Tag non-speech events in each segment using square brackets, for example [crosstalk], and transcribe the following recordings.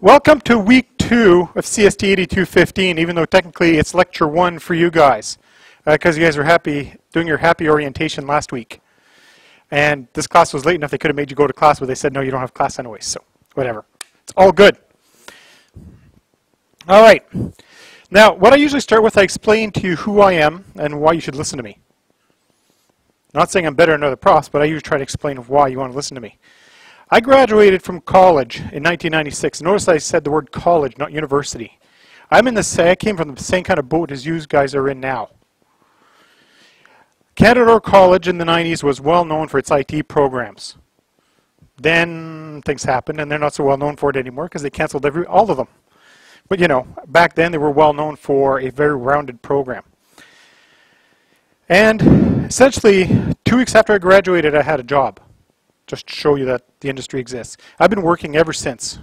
Welcome to week two of CST 8215, even though technically it's lecture one for you guys, because uh, you guys were happy doing your happy orientation last week. And this class was late enough they could have made you go to class, but they said, no, you don't have class anyways, so whatever. It's all good. All right. Now, what I usually start with, I explain to you who I am and why you should listen to me. Not saying I'm better than other profs, but I usually try to explain why you want to listen to me. I graduated from college in 1996. Notice I said the word college, not university. I'm in the same, I came from the same kind of boat as you guys are in now. Canadore College in the 90s was well known for its IT programs. Then things happened, and they're not so well known for it anymore because they canceled every all of them. But you know, back then they were well known for a very rounded program. And essentially, two weeks after I graduated, I had a job just show you that the industry exists. I've been working ever since.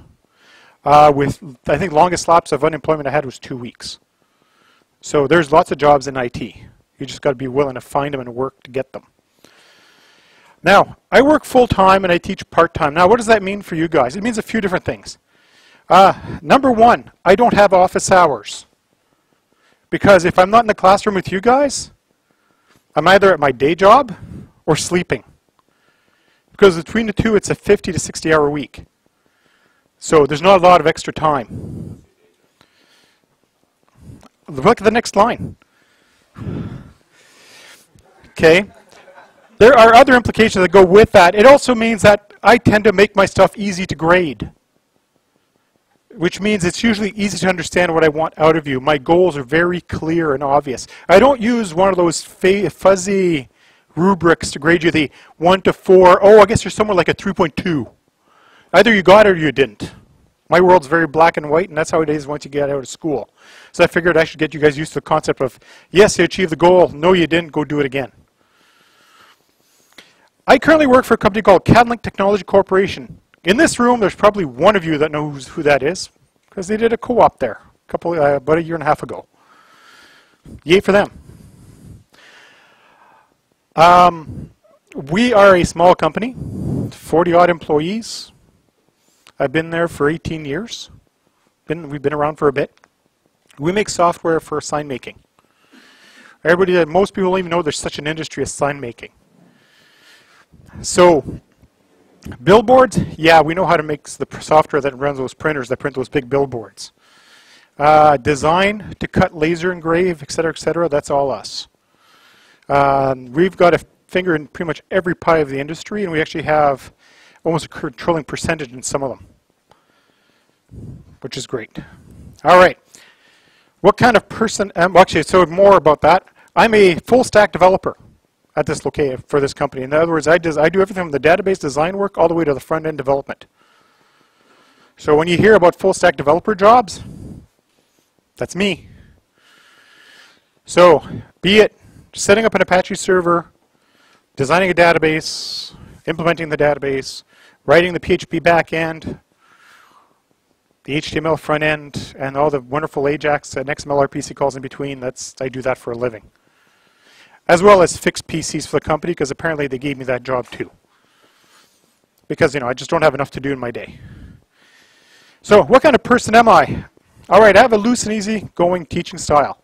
Uh, with, I think, longest lapse of unemployment I had was two weeks. So there's lots of jobs in IT. You just got to be willing to find them and work to get them. Now, I work full-time and I teach part-time. Now, what does that mean for you guys? It means a few different things. Uh, number one, I don't have office hours. Because if I'm not in the classroom with you guys, I'm either at my day job or sleeping. Because between the two, it's a 50 to 60 hour week. So there's not a lot of extra time. Look at the next line. Okay. There are other implications that go with that. It also means that I tend to make my stuff easy to grade, which means it's usually easy to understand what I want out of you. My goals are very clear and obvious. I don't use one of those fuzzy rubrics to grade you the 1 to 4. Oh, I guess you're somewhere like a 3.2. Either you got it or you didn't. My world's very black and white, and that's how it is once you get out of school. So I figured I should get you guys used to the concept of, yes, you achieved the goal. No, you didn't. Go do it again. I currently work for a company called CADlink Technology Corporation. In this room, there's probably one of you that knows who that is, because they did a co-op there a couple, uh, about a year and a half ago. Yay for them. Um, we are a small company, 40 odd employees. I've been there for 18 years. Been, we've been around for a bit. We make software for sign making. Everybody, that most people don't even know there's such an industry as sign making. So, billboards, yeah, we know how to make the software that runs those printers that print those big billboards. Uh, design to cut laser engrave, et cetera, et cetera, that's all us. Um, we've got a finger in pretty much every pie of the industry, and we actually have almost a controlling percentage in some of them, which is great. All right. What kind of person, um, actually, so more about that. I'm a full stack developer at this location for this company. In other words, I, I do everything from the database design work all the way to the front end development. So when you hear about full stack developer jobs, that's me. So be it setting up an Apache server, designing a database, implementing the database, writing the PHP backend, the HTML front end, and all the wonderful Ajax and XML RPC calls in between. That's I do that for a living. As well as fix PCs for the company, because apparently they gave me that job too. Because you know I just don't have enough to do in my day. So what kind of person am I? All right, I have a loose and easy going teaching style.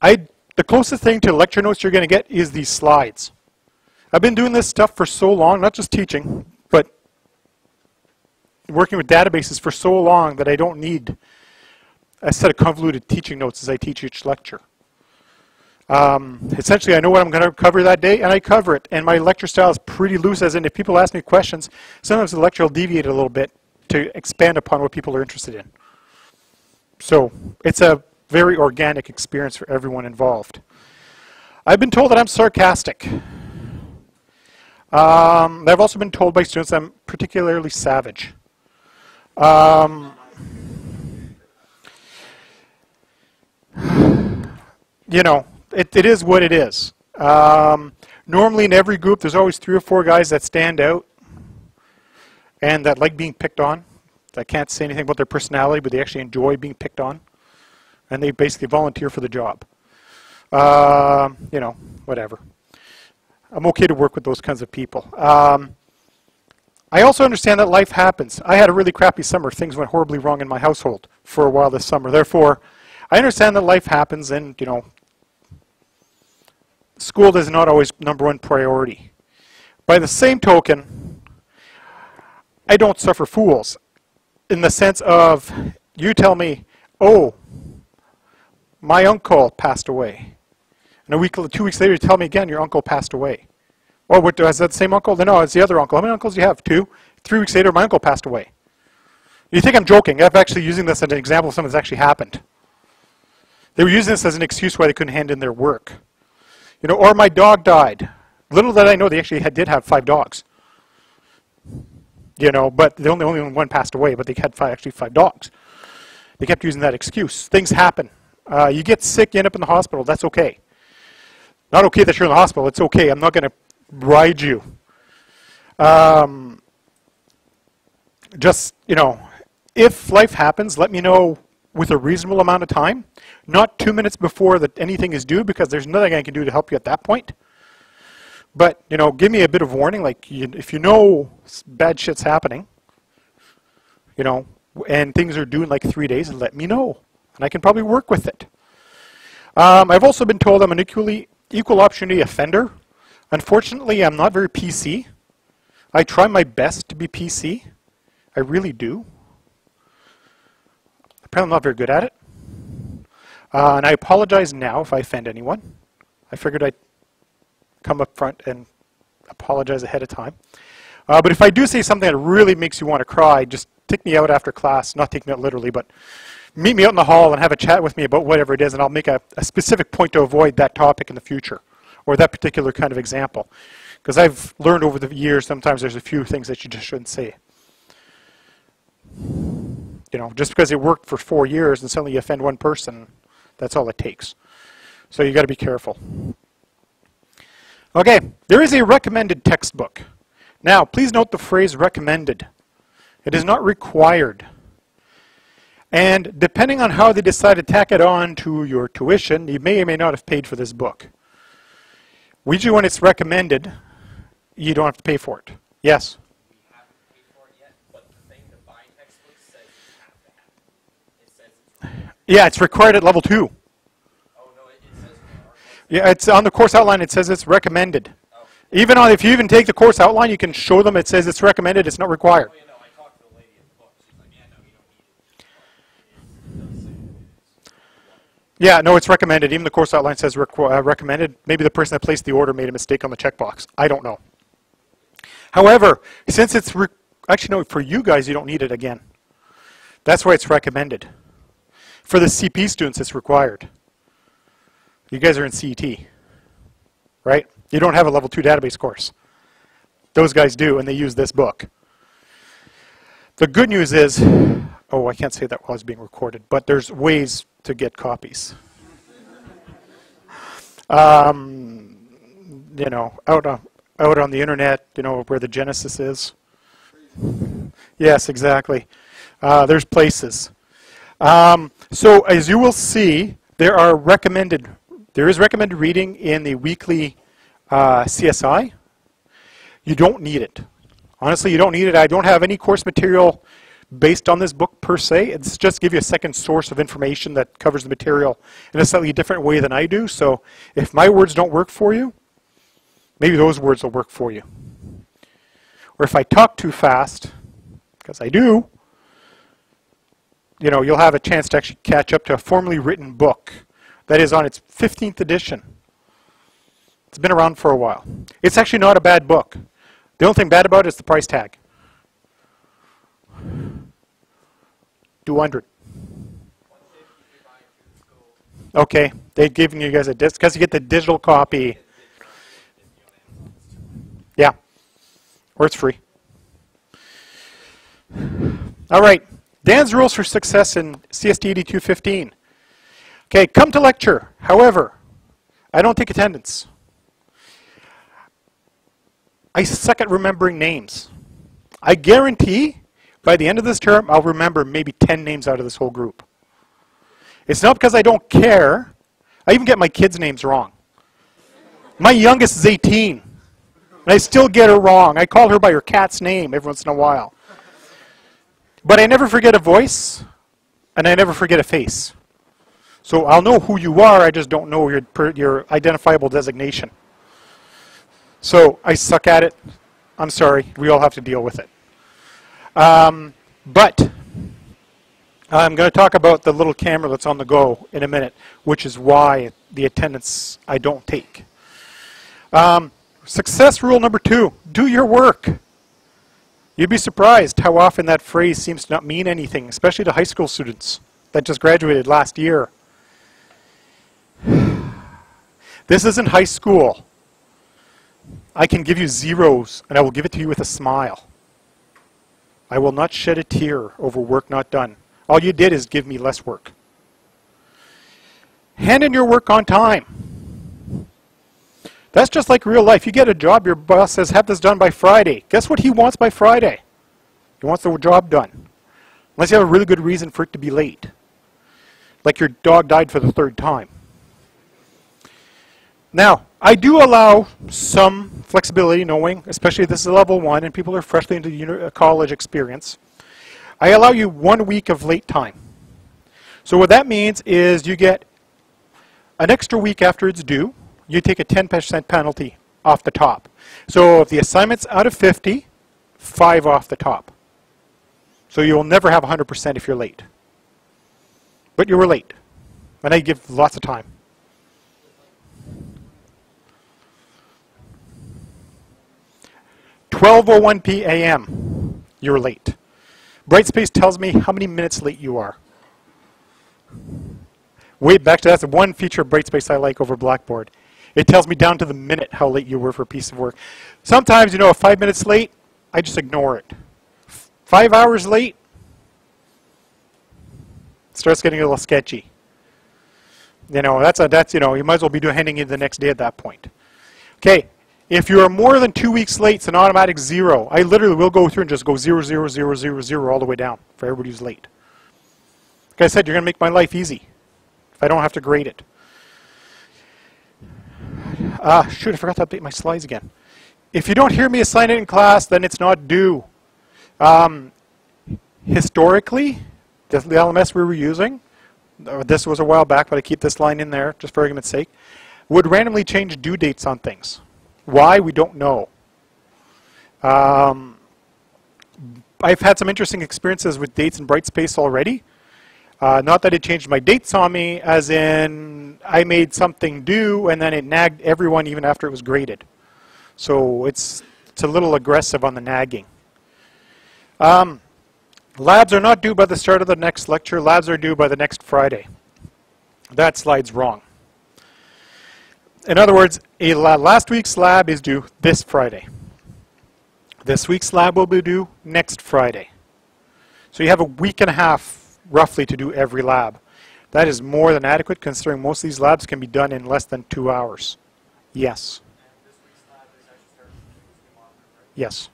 I the closest thing to lecture notes you're going to get is these slides. I've been doing this stuff for so long, not just teaching, but working with databases for so long that I don't need a set of convoluted teaching notes as I teach each lecture. Um, essentially, I know what I'm going to cover that day, and I cover it. And my lecture style is pretty loose, as in if people ask me questions, sometimes the lecture will deviate a little bit to expand upon what people are interested in. So it's a very organic experience for everyone involved. I've been told that I'm sarcastic. Um, I've also been told by students I'm particularly savage. Um, you know, it, it is what it is. Um, normally in every group there's always three or four guys that stand out and that like being picked on. I can't say anything about their personality, but they actually enjoy being picked on and they basically volunteer for the job. Uh, you know, whatever. I'm okay to work with those kinds of people. Um, I also understand that life happens. I had a really crappy summer. Things went horribly wrong in my household for a while this summer. Therefore, I understand that life happens and, you know, school is not always number one priority. By the same token, I don't suffer fools in the sense of you tell me, oh, my uncle passed away. And a week, two weeks later, you tell me again, your uncle passed away. Oh, what, is that the same uncle? No, it's the other uncle. How many uncles do you have? Two. Three weeks later, my uncle passed away. You think I'm joking. I'm actually using this as an example of something that's actually happened. They were using this as an excuse why they couldn't hand in their work. You know, or my dog died. Little did I know they actually had, did have five dogs. You know, but the only, only one passed away, but they had five, actually five dogs. They kept using that excuse. Things happen. Uh, you get sick, you end up in the hospital. That's okay. Not okay that you're in the hospital. It's okay. I'm not going to ride you. Um, just, you know, if life happens, let me know with a reasonable amount of time, not two minutes before that anything is due, because there's nothing I can do to help you at that point. But, you know, give me a bit of warning, like you, if you know bad shit's happening, you know, and things are due in like three days, let me know, and I can probably work with it. Um, I've also been told I'm an equally equal opportunity offender. Unfortunately, I'm not very PC. I try my best to be PC. I really do. Apparently, I'm not very good at it. Uh, and I apologize now if I offend anyone. I figured I'd come up front and apologize ahead of time. Uh, but if I do say something that really makes you want to cry, just take me out after class. Not take me out literally, but meet me out in the hall and have a chat with me about whatever it is, and I'll make a, a specific point to avoid that topic in the future or that particular kind of example. Because I've learned over the years sometimes there's a few things that you just shouldn't say. You know, just because it worked for four years and suddenly you offend one person, that's all it takes. So you got to be careful. Okay, there is a recommended textbook. Now, please note the phrase recommended. It is not required. And depending on how they decide to tack it on to your tuition, you may or may not have paid for this book. Usually when it's recommended, you don't have to pay for it. Yes? Yeah, it's required at level two. Oh, no, it, it yeah, it's on the course outline. It says it's recommended. Oh. Even on, if you even take the course outline, you can show them it says it's recommended. It's not required. Oh, Yeah, no, it's recommended. Even the course outline says uh, recommended. Maybe the person that placed the order made a mistake on the checkbox. I don't know. However, since it's actually no, for you guys, you don't need it again. That's why it's recommended. For the CP students, it's required. You guys are in CET, right? You don't have a level two database course. Those guys do, and they use this book. The good news is, oh, I can't say that while it's being recorded, but there's ways to get copies. Um, you know, out on, out on the internet, you know, where the Genesis is. Yes, exactly. Uh, there's places. Um, so as you will see, there are recommended, there is recommended reading in the weekly uh, CSI. You don't need it. Honestly, you don't need it. I don't have any course material based on this book per se. It's just give you a second source of information that covers the material in a slightly different way than I do. So if my words don't work for you, maybe those words will work for you. Or if I talk too fast, because I do, you know, you'll have a chance to actually catch up to a formally written book that is on its 15th edition. It's been around for a while. It's actually not a bad book. The only thing bad about it is the price tag. 200. Okay, they're giving you guys a disc because you get the digital copy. Yeah, or it's free. All right, Dan's rules for success in CST 8215. Okay, come to lecture. However, I don't take attendance. I suck at remembering names. I guarantee by the end of this term, I'll remember maybe 10 names out of this whole group. It's not because I don't care. I even get my kids' names wrong. My youngest is 18. And I still get her wrong. I call her by her cat's name every once in a while. But I never forget a voice, and I never forget a face. So I'll know who you are, I just don't know your, your identifiable designation. So I suck at it. I'm sorry. We all have to deal with it. Um, but I'm going to talk about the little camera that's on the go in a minute, which is why the attendance I don't take. Um, success rule number two, do your work. You'd be surprised how often that phrase seems to not mean anything, especially to high school students that just graduated last year. [sighs] This isn't high school. I can give you zeros, and I will give it to you with a smile. I will not shed a tear over work not done. All you did is give me less work. Hand in your work on time. That's just like real life. You get a job, your boss says, have this done by Friday. Guess what he wants by Friday? He wants the job done. Unless you have a really good reason for it to be late. Like your dog died for the third time. Now, I do allow some flexibility, knowing, especially this is level one and people are freshly into uh, college experience. I allow you one week of late time. So what that means is you get an extra week after it's due. You take a 10% penalty off the top. So if the assignment's out of 50, 5 off the top. So you'll never have 100% if you're late. But you were late. And I give lots of time. 12.01 p.m. You're late. Brightspace tells me how many minutes late you are. Wait, back to that's one feature of Brightspace I like over Blackboard. It tells me down to the minute how late you were for a piece of work. Sometimes, you know, if five minutes late, I just ignore it. Five hours late, starts getting a little sketchy. You know, that's a, that's, you know, you might as well be doing handing in the next day at that point. Okay, if you are more than two weeks late, it's an automatic zero. I literally will go through and just go zero, zero, zero, zero, zero all the way down for everybody who's late. Like I said, you're going to make my life easy if I don't have to grade it. Ah, shoot, I forgot to update my slides again. If you don't hear me assign it in class, then it's not due. Um, historically, the LMS we were using, this was a while back, but I keep this line in there just for argument's sake, would randomly change due dates on things. Why, we don't know. Um, I've had some interesting experiences with dates in Brightspace already. Uh, not that it changed my dates on me, as in I made something due and then it nagged everyone even after it was graded. So it's, it's a little aggressive on the nagging. Um, labs are not due by the start of the next lecture. Labs are due by the next Friday. That slide's wrong. In other words, a last week's lab is due this Friday. This week's lab will be due next Friday. So you have a week and a half, roughly, to do every lab. That is more than adequate, considering most of these labs can be done in less than two hours. Yes. Yes.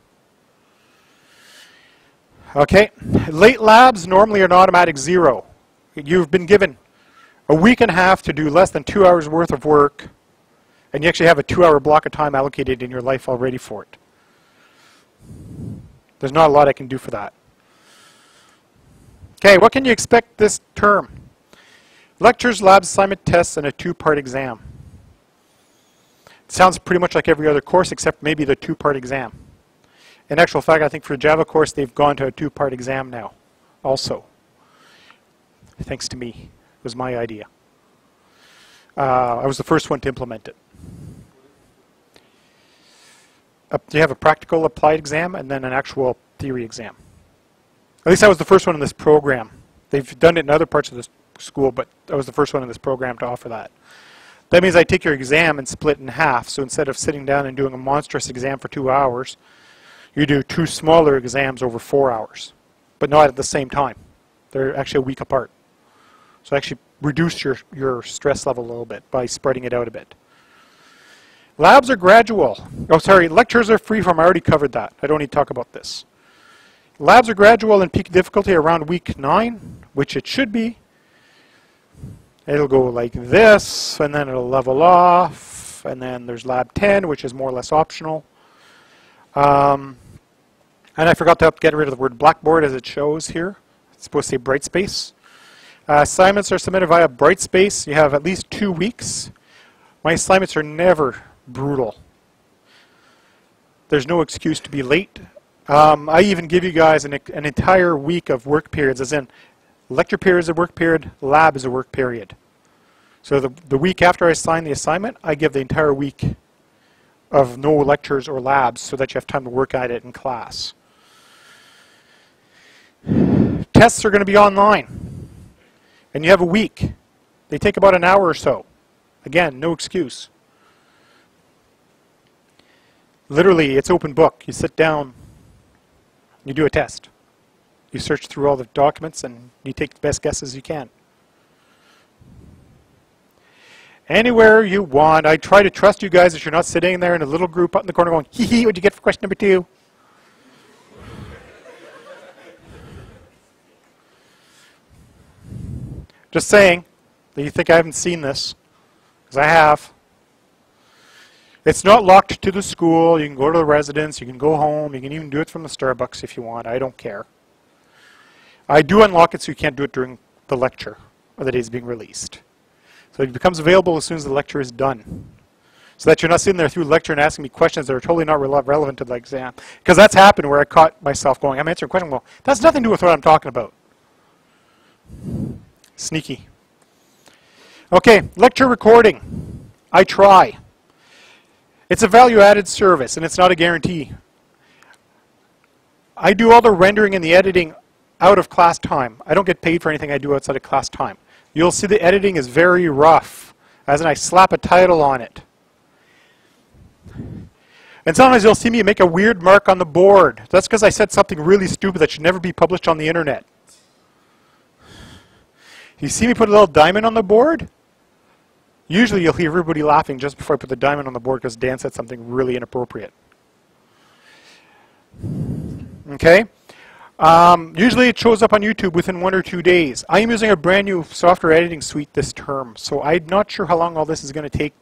Okay, late labs normally are an automatic zero. You've been given a week and a half to do less than two hours worth of work and you actually have a two-hour block of time allocated in your life already for it. There's not a lot I can do for that. Okay, what can you expect this term? Lectures, labs, assignment, tests, and a two-part exam. It sounds pretty much like every other course except maybe the two-part exam. In actual fact, I think for Java course, they've gone to a two-part exam now also. Thanks to me. It was my idea. Uh, I was the first one to implement it. You have a practical applied exam and then an actual theory exam. At least that was the first one in this program. They've done it in other parts of the school, but that was the first one in this program to offer that. That means I take your exam and split it in half. So instead of sitting down and doing a monstrous exam for two hours, you do two smaller exams over four hours, but not at the same time. They're actually a week apart. So actually reduce your, your stress level a little bit by spreading it out a bit. Labs are gradual. Oh, sorry, lectures are free from. I already covered that. I don't need to talk about this. Labs are gradual and peak difficulty around week 9, which it should be. It'll go like this, and then it'll level off, and then there's lab 10, which is more or less optional. Um, and I forgot to get rid of the word Blackboard as it shows here. It's supposed to say Brightspace. Uh, assignments are submitted via Brightspace. You have at least two weeks. My assignments are never brutal. There's no excuse to be late. Um, I even give you guys an, an entire week of work periods, as in lecture period is a work period, lab is a work period. So the, the week after I assign the assignment, I give the entire week of no lectures or labs so that you have time to work at it in class. Tests are going to be online. And you have a week. They take about an hour or so. Again, no excuse. Literally, it's open book. You sit down, you do a test. You search through all the documents and you take the best guesses you can. Anywhere you want. I try to trust you guys that you're not sitting there in a little group up in the corner going, hee hee, what'd you get for question number two? Just saying that you think I haven't seen this, because I have. It's not locked to the school. You can go to the residence. You can go home. You can even do it from the Starbucks if you want. I don't care. I do unlock it so you can't do it during the lecture or the day it's being released. So it becomes available as soon as the lecture is done. So that you're not sitting there through the lecture and asking me questions that are totally not re relevant to the exam. Because that's happened where I caught myself going, I'm answering a question, well, that's nothing to do with what I'm talking about. Sneaky. Okay, lecture recording. I try. It's a value-added service, and it's not a guarantee. I do all the rendering and the editing out of class time. I don't get paid for anything I do outside of class time. You'll see the editing is very rough, as in I slap a title on it. And sometimes you'll see me make a weird mark on the board. That's because I said something really stupid that should never be published on the internet. You see me put a little diamond on the board? Usually you'll hear everybody laughing just before I put the diamond on the board because Dan said something really inappropriate. Okay? Um, usually it shows up on YouTube within one or two days. I am using a brand new software editing suite this term, so I'm not sure how long all this is going to take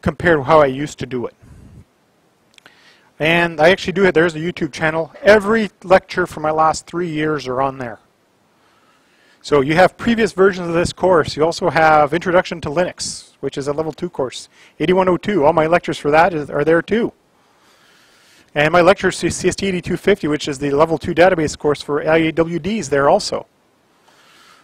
compared to how I used to do it. And I actually do it. There's a YouTube channel. Every lecture for my last three years are on there. So you have previous versions of this course. You also have Introduction to Linux, which is a level 2 course. 8102, all my lectures for that is, are there too. And my lecture CST 8250, which is the level 2 database course for IAWD is there also.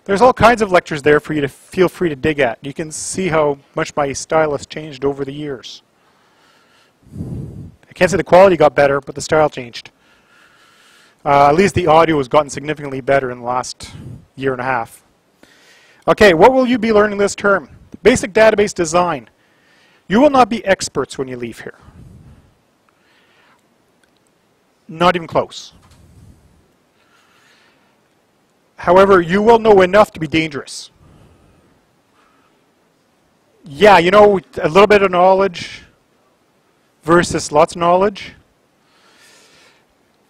There's all kinds of lectures there for you to feel free to dig at. You can see how much my style has changed over the years. I can't say the quality got better, but the style changed. Uh, at least the audio has gotten significantly better in the last year and a half. Okay, what will you be learning this term? Basic database design. You will not be experts when you leave here. Not even close. However, you will know enough to be dangerous. Yeah, you know, a little bit of knowledge versus lots of knowledge.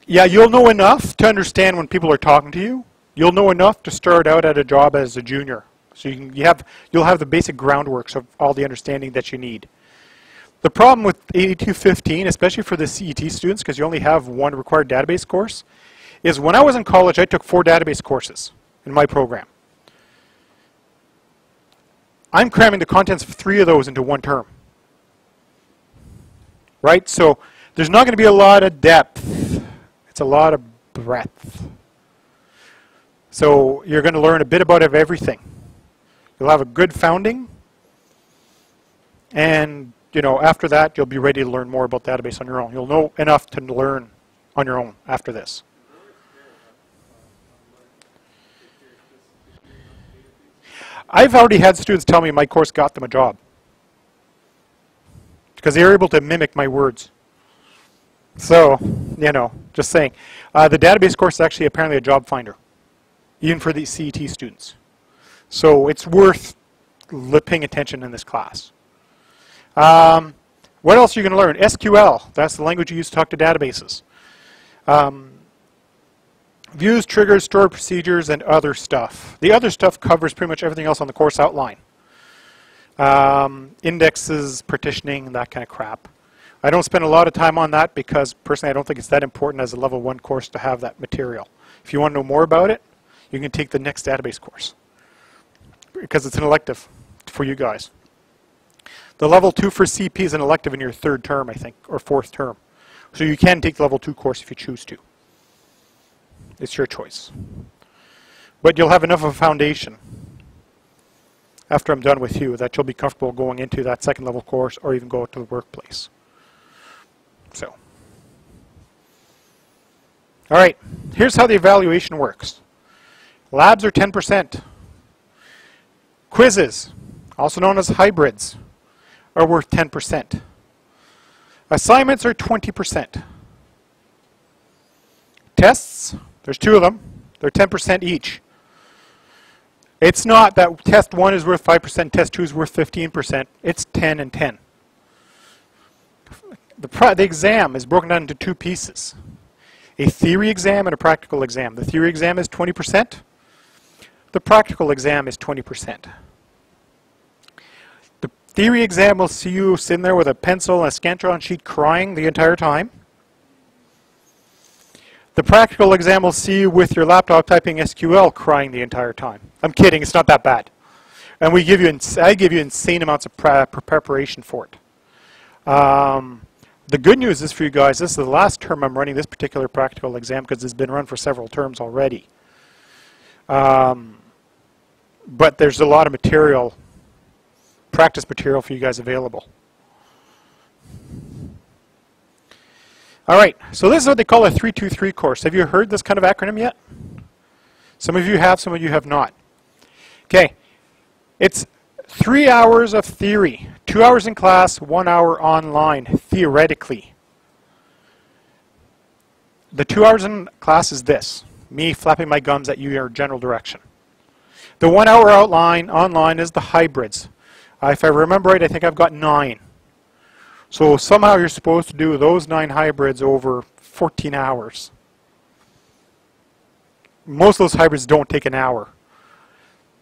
Yeah, you'll know enough to understand when people are talking to you. You'll know enough to start out at a job as a junior. So you, can, you have, you'll have the basic groundworks of all the understanding that you need. The problem with 8215, especially for the CET students, because you only have one required database course, is when I was in college, I took four database courses in my program. I'm cramming the contents of three of those into one term. Right? So there's not going to be a lot of depth. It's a lot of breadth. So you're going to learn a bit about everything. You'll have a good founding, and you know after that you'll be ready to learn more about database on your own. You'll know enough to learn on your own after this. I've already had students tell me my course got them a job because they were able to mimic my words. So, you know, just saying. Uh, the database course is actually apparently a job finder even for the CET students. So it's worth paying attention in this class. Um, what else are you going to learn? SQL, that's the language you use to talk to databases. Um, views, triggers, stored procedures, and other stuff. The other stuff covers pretty much everything else on the course outline. Um, indexes, partitioning, that kind of crap. I don't spend a lot of time on that because personally I don't think it's that important as a level one course to have that material. If you want to know more about it, you can take the next database course because it's an elective for you guys. The level two for CP is an elective in your third term, I think, or fourth term. So you can take the level two course if you choose to. It's your choice. But you'll have enough of a foundation after I'm done with you that you'll be comfortable going into that second level course or even go to the workplace. So, all right, here's how the evaluation works. Labs are 10%. Quizzes, also known as hybrids, are worth 10%. Assignments are 20%. Tests, there's two of them. They're 10% each. It's not that test 1 is worth 5%, test 2 is worth 15%. It's 10 and 10. The, the exam is broken down into two pieces. A theory exam and a practical exam. The theory exam is 20%. The practical exam is 20%. The theory exam will see you sitting there with a pencil and a Scantron sheet crying the entire time. The practical exam will see you with your laptop typing SQL crying the entire time. I'm kidding, it's not that bad. And we give you, I give you insane amounts of pre preparation for it. Um, the good news is for you guys, this is the last term I'm running this particular practical exam because it's been run for several terms already. Um, but there's a lot of material, practice material for you guys available. All right, so this is what they call a 323 course. Have you heard this kind of acronym yet? Some of you have, some of you have not. Okay, it's three hours of theory, two hours in class, one hour online, theoretically. The two hours in class is this, me flapping my gums at you your general direction. The one hour outline online is the hybrids. Uh, if I remember right, I think I've got nine. So somehow you're supposed to do those nine hybrids over 14 hours. Most of those hybrids don't take an hour.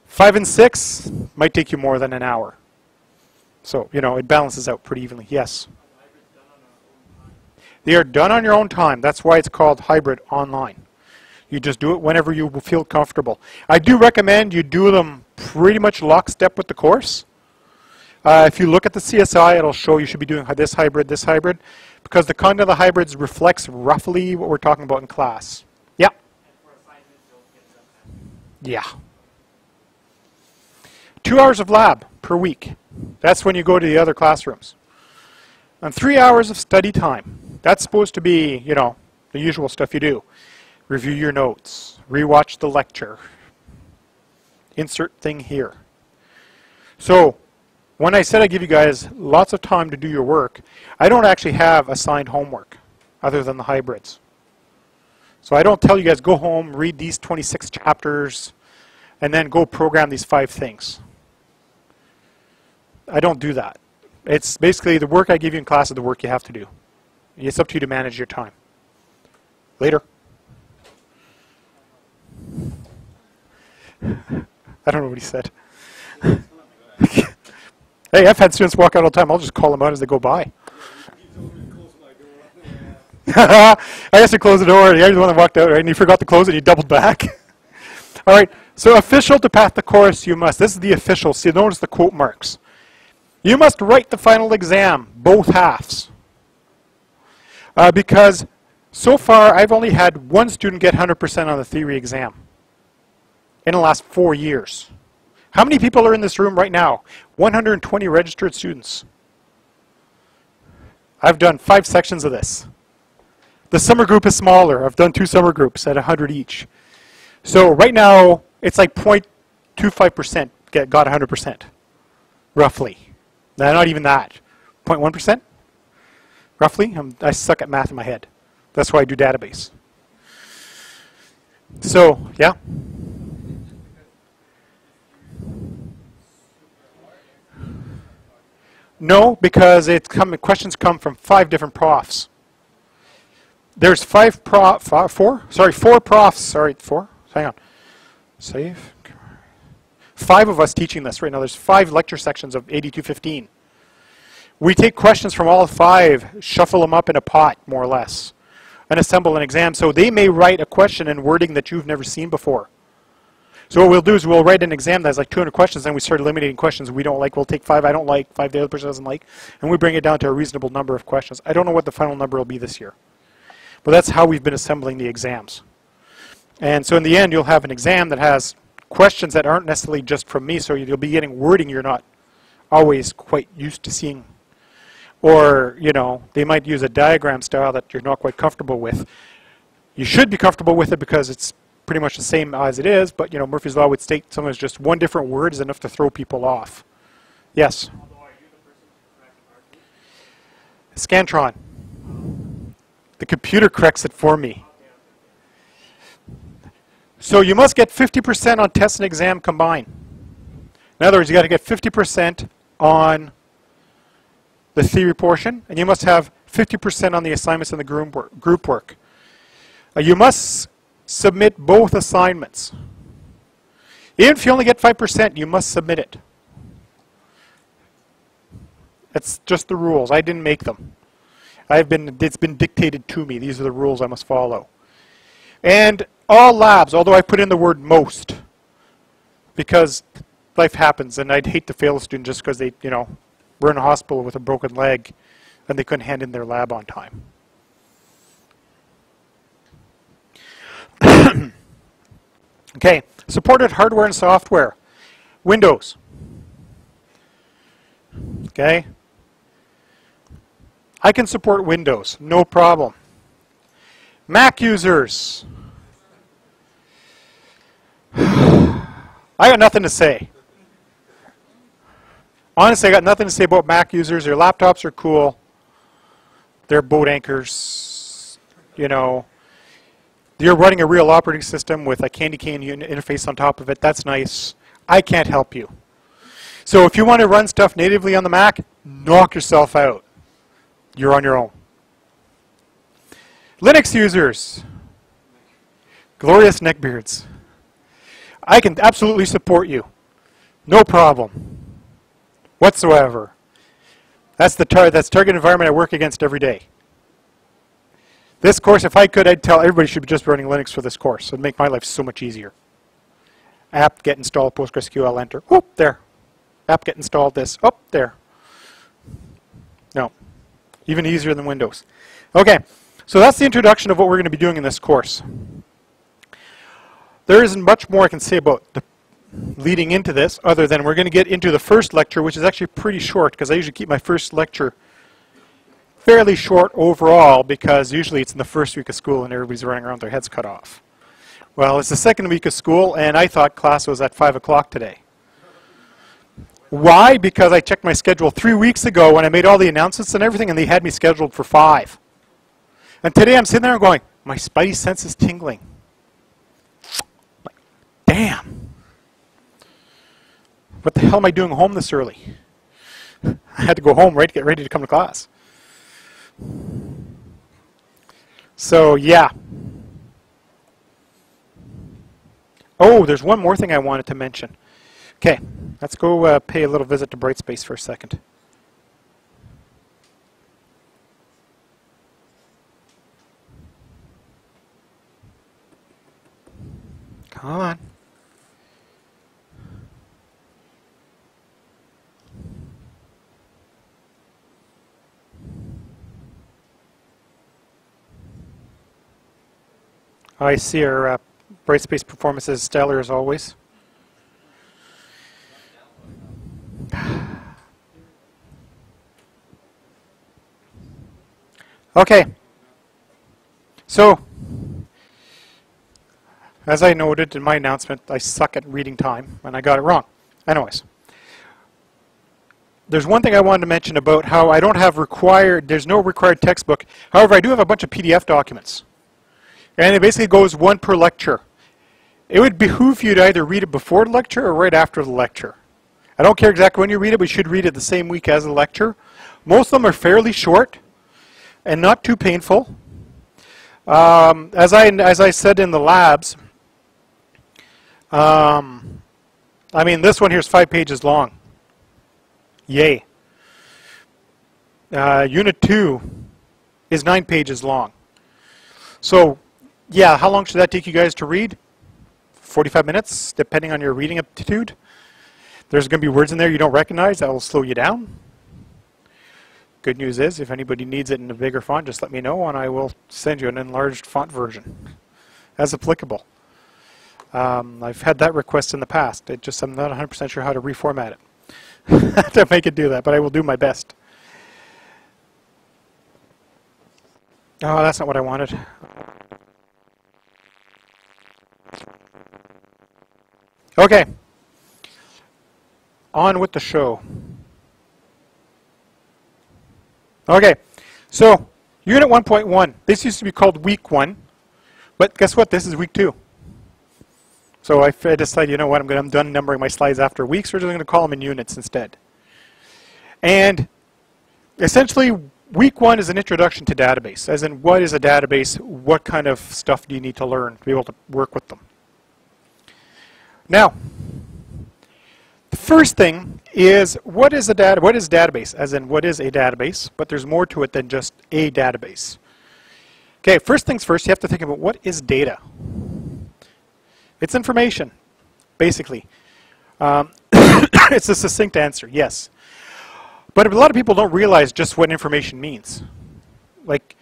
Five and six might take you more than an hour. So, you know, it balances out pretty evenly. Yes? They are done on your own time. That's why it's called hybrid online. You just do it whenever you feel comfortable. I do recommend you do them pretty much lockstep with the course. Uh, if you look at the CSI, it'll show you should be doing this hybrid, this hybrid, because the content of the hybrids reflects roughly what we're talking about in class. Yeah? Yeah. Two hours of lab per week. That's when you go to the other classrooms. And three hours of study time. That's supposed to be, you know, the usual stuff you do. Review your notes, rewatch the lecture, insert thing here. So when I said I give you guys lots of time to do your work, I don't actually have assigned homework other than the hybrids. So I don't tell you guys go home, read these 26 chapters, and then go program these five things. I don't do that. It's basically the work I give you in class is the work you have to do. It's up to you to manage your time. Later. [laughs] I don't know what he said. [laughs] Hey, I've had students walk out all the time. I'll just call them out as they go by. [laughs] I guess to close the door. You're the one that walked out, right? And you forgot to close it. And you doubled back. all right. So official to pass the course, you must. This is the official. See, notice the quote marks. You must write the final exam, both halves. Uh, because so far, I've only had one student get 100% on the theory exam in the last four years. How many people are in this room right now? 120 registered students. I've done five sections of this. The summer group is smaller. I've done two summer groups at 100 each. So right now, it's like 0.25% get, got 100%, roughly. Now, not even that. 0.1%, roughly. I'm, I suck at math in my head. That's why I do database. So, yeah. No, because it come, questions come from five different profs. There's five prof, five, four, sorry, four profs, sorry, four, hang on. Save. Five of us teaching this right now. There's five lecture sections of 8215. We take questions from all five, shuffle them up in a pot, more or less, and assemble an exam. So they may write a question in wording that you've never seen before. So what we'll do is we'll write an exam that's like 200 questions, then we start eliminating questions we don't like. We'll take five I don't like, five the other person doesn't like, and we bring it down to a reasonable number of questions. I don't know what the final number will be this year. But that's how we've been assembling the exams. And so in the end, you'll have an exam that has questions that aren't necessarily just from me, so you'll be getting wording you're not always quite used to seeing. Or, you know, they might use a diagram style that you're not quite comfortable with. You should be comfortable with it because it's pretty much the same as it is, but, you know, Murphy's Law would state sometimes just one different word is enough to throw people off. Yes? Scantron. The computer corrects it for me. So you must get 50% on test and exam combined. In other words, you got to get 50% on the theory portion, and you must have 50% on the assignments and the group work. Uh, you must submit both assignments. Even if you only get 5%, you must submit it. That's just the rules. I didn't make them. I've been, it's been dictated to me. These are the rules I must follow. And all labs, although I put in the word most, because life happens, and I'd hate to fail a student just because they, you know, were in a hospital with a broken leg and they couldn't hand in their lab on time. [coughs] okay, supported hardware and software. Windows. Okay, I can support Windows, no problem. Mac users. [sighs] I got nothing to say. Honestly, I got nothing to say about Mac users. Their laptops are cool. They're boat anchors. You know, you're running a real operating system with a candy cane interface on top of it. That's nice. I can't help you. So if you want to run stuff natively on the Mac, knock yourself out you're on your own. Linux users, glorious neckbeards. I can absolutely support you. No problem whatsoever. That's the tar that's target environment I work against every day. This course, if I could, I'd tell everybody should be just running Linux for this course. It'd make my life so much easier. apt-get installed PostgreSQL enter. Oh, there. apt-get installed this. Oh, there. No. Even easier than Windows. Okay, so that's the introduction of what we're going to be doing in this course. There isn't much more I can say about the leading into this other than we're going to get into the first lecture, which is actually pretty short because I usually keep my first lecture fairly short overall because usually it's in the first week of school and everybody's running around with their heads cut off. Well, it's the second week of school and I thought class was at 5 o'clock today. Why? Because I checked my schedule three weeks ago when I made all the announcements and everything, and they had me scheduled for 5. And today I'm sitting there and going, my spidey sense is tingling. Like, damn. What the hell am I doing home this early? [laughs] I had to go home, right, to get ready to come to class. So, yeah. Oh, there's one more thing I wanted to mention. Okay, let's go uh, pay a little visit to Brightspace for a second. Come on. I see our uh, Brightspace performance is stellar as always. Okay. So, as I noted in my announcement, I suck at reading time, and I got it wrong. Anyways, there's one thing I wanted to mention about how I don't have required, there's no required textbook. However, I do have a bunch of PDF documents. And it basically goes one per lecture. It would behoove you to either read it before the lecture or right after the lecture. I don't care exactly when you read it, but you should read it the same week as the lecture. Most of them are fairly short and not too painful. Um, as I as I said in the labs, um, I mean this one here is five pages long. Yay! Uh, unit 2 is nine pages long. So, yeah, how long should that take you guys to read? 45 minutes, depending on your reading aptitude. There's going to be words in there you don't recognize that will slow you down. Good news is, if anybody needs it in a bigger font, just let me know and I will send you an enlarged font version as applicable. Um, I've had that request in the past. It just I'm not 100% sure how to reformat it [laughs] to make it do that, but I will do my best. Oh, that's not what I wanted. Okay. On with the show. Okay, so Unit 1.1. This used to be called Week 1, but guess what? This is Week 2. So I decided, you know what, I'm, gonna, I'm done numbering my slides after weeks. We're just going to call them in units instead. And essentially, week one is an introduction to database, as in what is a database, what kind of stuff do you need to learn to be able to work with them. Now, the first thing is what is a data what is database? As in what is a database? But there's more to it than just a database. Okay first things first you have to think about what is data? It's information basically. Um, [coughs] it's a succinct answer yes. But a lot of people don't realize just what information means. Like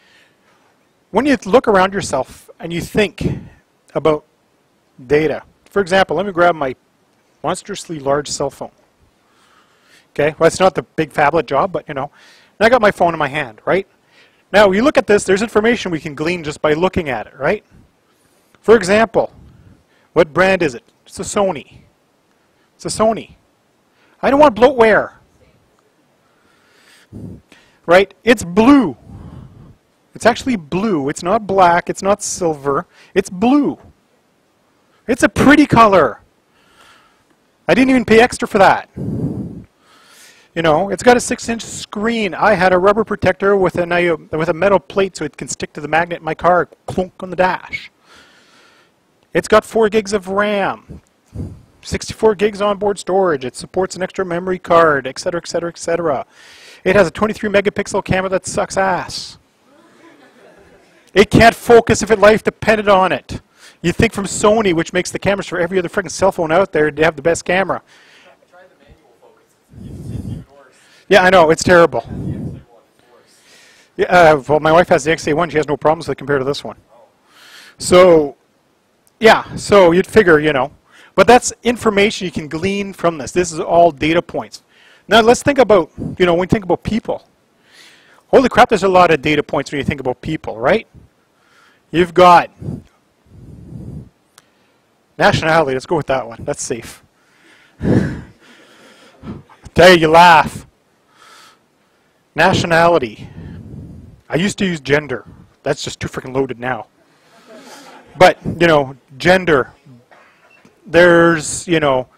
when you look around yourself and you think about data for example let me grab my monstrously large cell phone. Okay, well, it's not the big phablet job, but you know, and I got my phone in my hand, right? Now, you look at this, there's information we can glean just by looking at it, right? For example, what brand is it? It's a Sony. It's a Sony. I don't want bloatware. Right? It's blue. It's actually blue. It's not black. It's not silver. It's blue. It's a pretty color. I didn't even pay extra for that. You know, it's got a six-inch screen. I had a rubber protector with a with a metal plate so it can stick to the magnet in my car, clunk on the dash. It's got four gigs of RAM, 64 gigs onboard storage. It supports an extra memory card, etc., etc., etc. It has a 23 megapixel camera that sucks ass. It can't focus if it life depended on it. You think from Sony, which makes the cameras for every other freaking cell phone out there, to have the best camera. Yeah, I know, it's terrible. Yeah, uh, well, my wife has the XA1. She has no problems with it compared to this one. So, yeah, so you'd figure, you know. But that's information you can glean from this. This is all data points. Now, let's think about, you know, when we think about people. Holy crap, there's a lot of data points when you think about people, right? You've got Nationality, let's go with that one. That's safe. Tell you, laugh. Nationality. I used to use gender. That's just too freaking loaded now. But, you know, gender. There's, you know,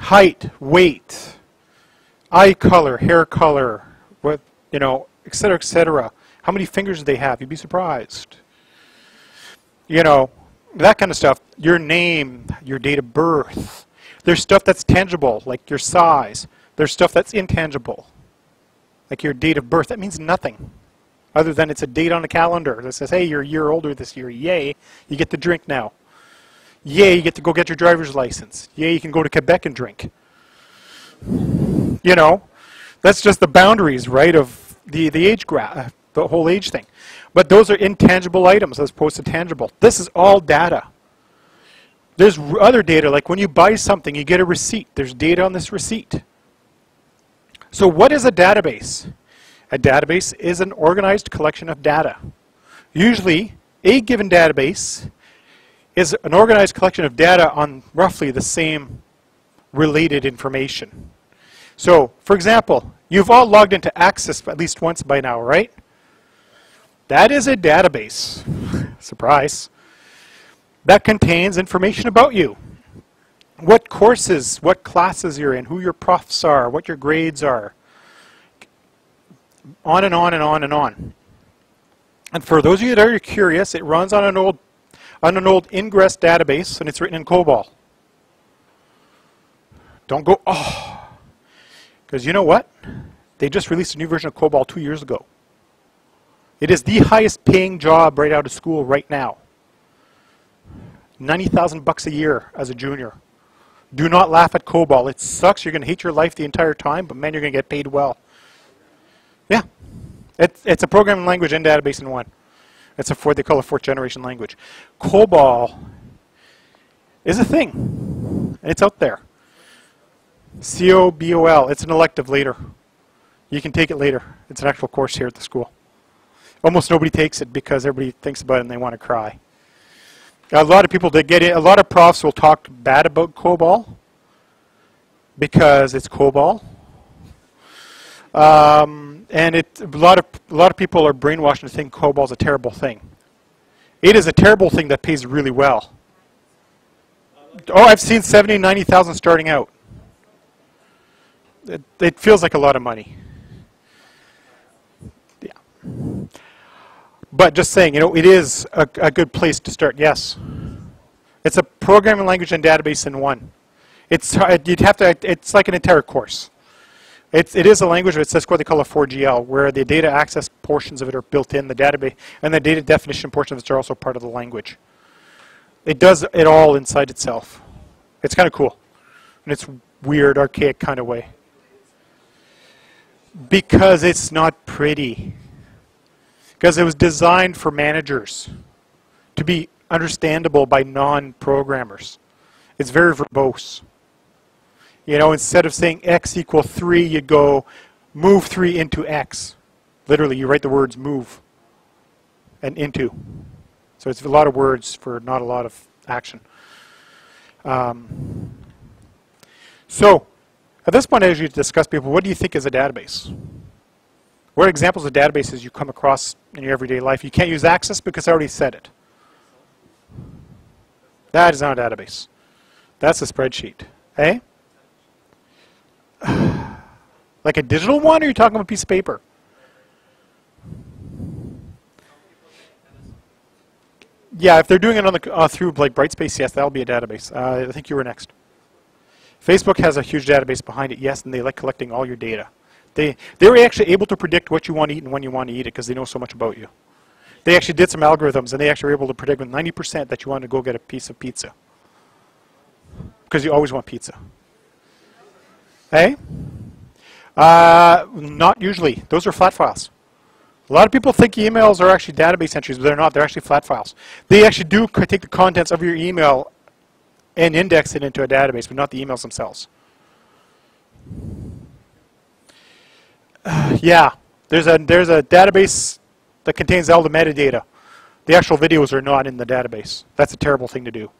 height, weight, eye color, hair color, what, you know, et cetera, et cetera. How many fingers do they have? You'd be surprised. You know, that kind of stuff. Your name, your date of birth. There's stuff that's tangible, like your size. There's stuff that's intangible, like your date of birth. That means nothing other than it's a date on a calendar that says, hey, you're a year older this year. Yay, you get to drink now. Yay, you get to go get your driver's license. Yay, you can go to Quebec and drink. You know, that's just the boundaries, right, of the, the age graph, the whole age thing. But those are intangible items as opposed to tangible. This is all data. There's other data, like when you buy something, you get a receipt. There's data on this receipt. So what is a database? A database is an organized collection of data. Usually, a given database is an organized collection of data on roughly the same related information. So, for example, you've all logged into Access at least once by now, right? That is a database, [laughs] surprise, that contains information about you. What courses, what classes you're in, who your profs are, what your grades are, on and on and on and on. And for those of you that are curious, it runs on an old, on an old Ingres database, and it's written in COBOL. Don't go, oh, because you know what? They just released a new version of COBOL two years ago. It is the highest paying job right out of school right now. 90,000 bucks a year as a junior. Do not laugh at COBOL. It sucks. You're going to hate your life the entire time, but man, you're going to get paid well. Yeah. It, it's a programming language and database in one. It's a fourth, they call it fourth generation language. COBOL is a thing. It's out there. C-O-B-O-L. It's an elective later. You can take it later. It's an actual course here at the school. Almost nobody takes it because everybody thinks about it and they want to cry. A lot of people that get it, a lot of profs will talk bad about COBOL because it's COBOL. Um, and it, a lot of a lot of people are brainwashed to think COBOL is a terrible thing. It is a terrible thing that pays really well. Oh, I've seen 70, 90,000 starting out. It, it feels like a lot of money. Yeah. But just saying, you know, it is a, a good place to start. Yes. It's a programming language and database in one. It's you'd have to. It's like an entire course. It's, it is a language, it's what they call a 4GL, where the data access portions of it are built in the database, and the data definition portions of it are also part of the language. It does it all inside itself. It's kind of cool. And it's weird, archaic kind of way. Because it's not pretty. Because it was designed for managers to be understandable by non-programmers. It's very verbose. You know, instead of saying x equal 3, you go move 3 into x. Literally, you write the words move and into. So it's a lot of words for not a lot of action. Um, so, at this point, as you discuss people, what do you think is a database? What examples of databases you come across in your everyday life? You can't use Access because I already said it. That is not a database. That's a spreadsheet. Eh? [sighs] like a digital one, or are you talking about a piece of paper? Yeah, if they're doing it on the uh, through like Brightspace, yes, that'll be a database. Uh, I think you were next. Facebook has a huge database behind it, yes, and they like collecting all your data. They they were actually able to predict what you want to eat and when you want to eat it because they know so much about you. They actually did some algorithms, and they actually were able to predict with 90% that you want to go get a piece of pizza because you always want pizza. Hey? Uh, not usually. Those are flat files. A lot of people think emails are actually database entries, but they're not. They're actually flat files. They actually do take the contents of your email and index it into a database, but not the emails themselves. [sighs] Yeah, there's a there's a database that contains all the metadata. The actual videos are not in the database. That's a terrible thing to do.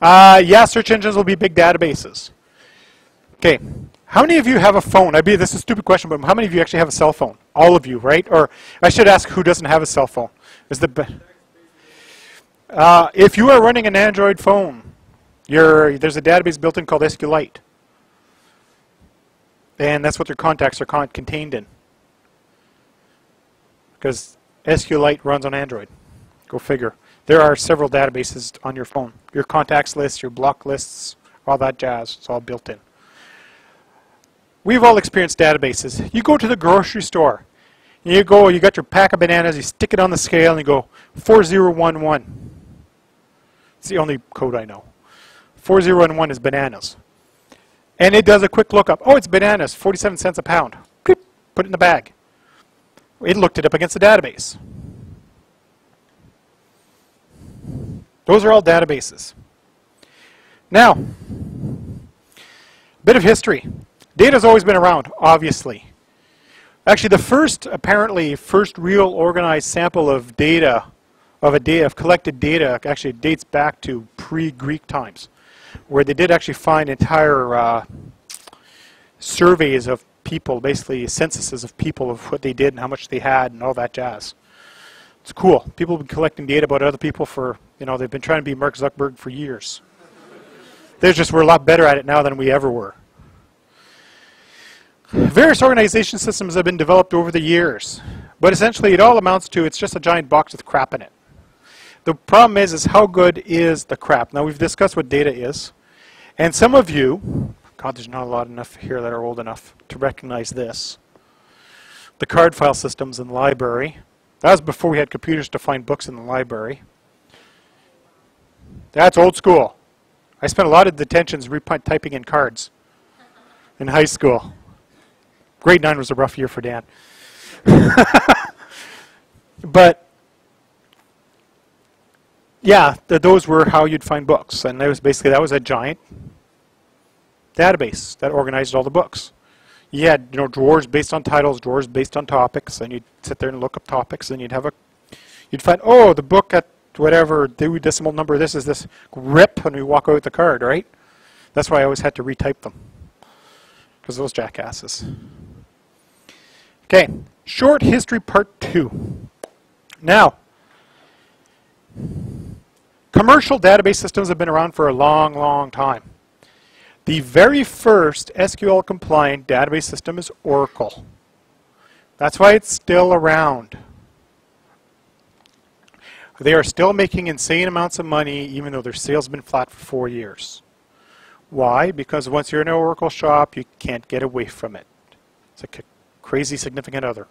Uh, yeah, search engines will be big databases. Okay, how many of you have a phone? I mean, this is a stupid question, but how many of you actually have a cell phone? All of you, right? Or I should ask who doesn't have a cell phone. Is the uh, if you are running an Android phone, there's a database built in called SQLite. And that's what their contacts are con contained in. Because SQLite runs on Android. Go figure. There are several databases on your phone. Your contacts list, your block lists, all that jazz. It's all built in. We've all experienced databases. You go to the grocery store. You go, you got your pack of bananas, you stick it on the scale, and you go 4011. It's the only code I know. 4011 is bananas. And it does a quick lookup. Oh, it's bananas, 47 cents a pound. Put it in the bag. It looked it up against the database. Those are all databases. Now, a bit of history. Data's always been around, obviously. Actually, the first, apparently, first real organized sample of data, of a data, of collected data, actually dates back to pre-Greek times, where they did actually find entire uh, surveys of people, basically censuses of people of what they did and how much they had and all that jazz. It's cool. People have been collecting data about other people for you know, they've been trying to be Mark Zuckerberg for years. They just we're a lot better at it now than we ever were. Various organization systems have been developed over the years, but essentially it all amounts to it's just a giant box with crap in it. The problem is, is how good is the crap? Now we've discussed what data is, and some of you God, there's not a lot enough here that are old enough to recognize this. The card file systems in the library. That was before we had computers to find books in the library. That's old school. I spent a lot of detentions typing in cards in high school. Grade 9 was a rough year for Dan. [laughs] but yeah, th those were how you'd find books, and that was basically that was a giant database that organized all the books. You had you know drawers based on titles, drawers based on topics, and you'd sit there and look up topics, and you'd have a you'd find oh the book at whatever decimal number this is this rip, and we walk out the card, right? That's why I always had to retype them because those jackasses. Okay, short history part two. Now, commercial database systems have been around for a long, long time. The very first SQL compliant database system is Oracle. That's why it's still around. They are still making insane amounts of money even though their sales have been flat for four years. Why? Because once you're in an Oracle shop, you can't get away from it. It's like a crazy significant other.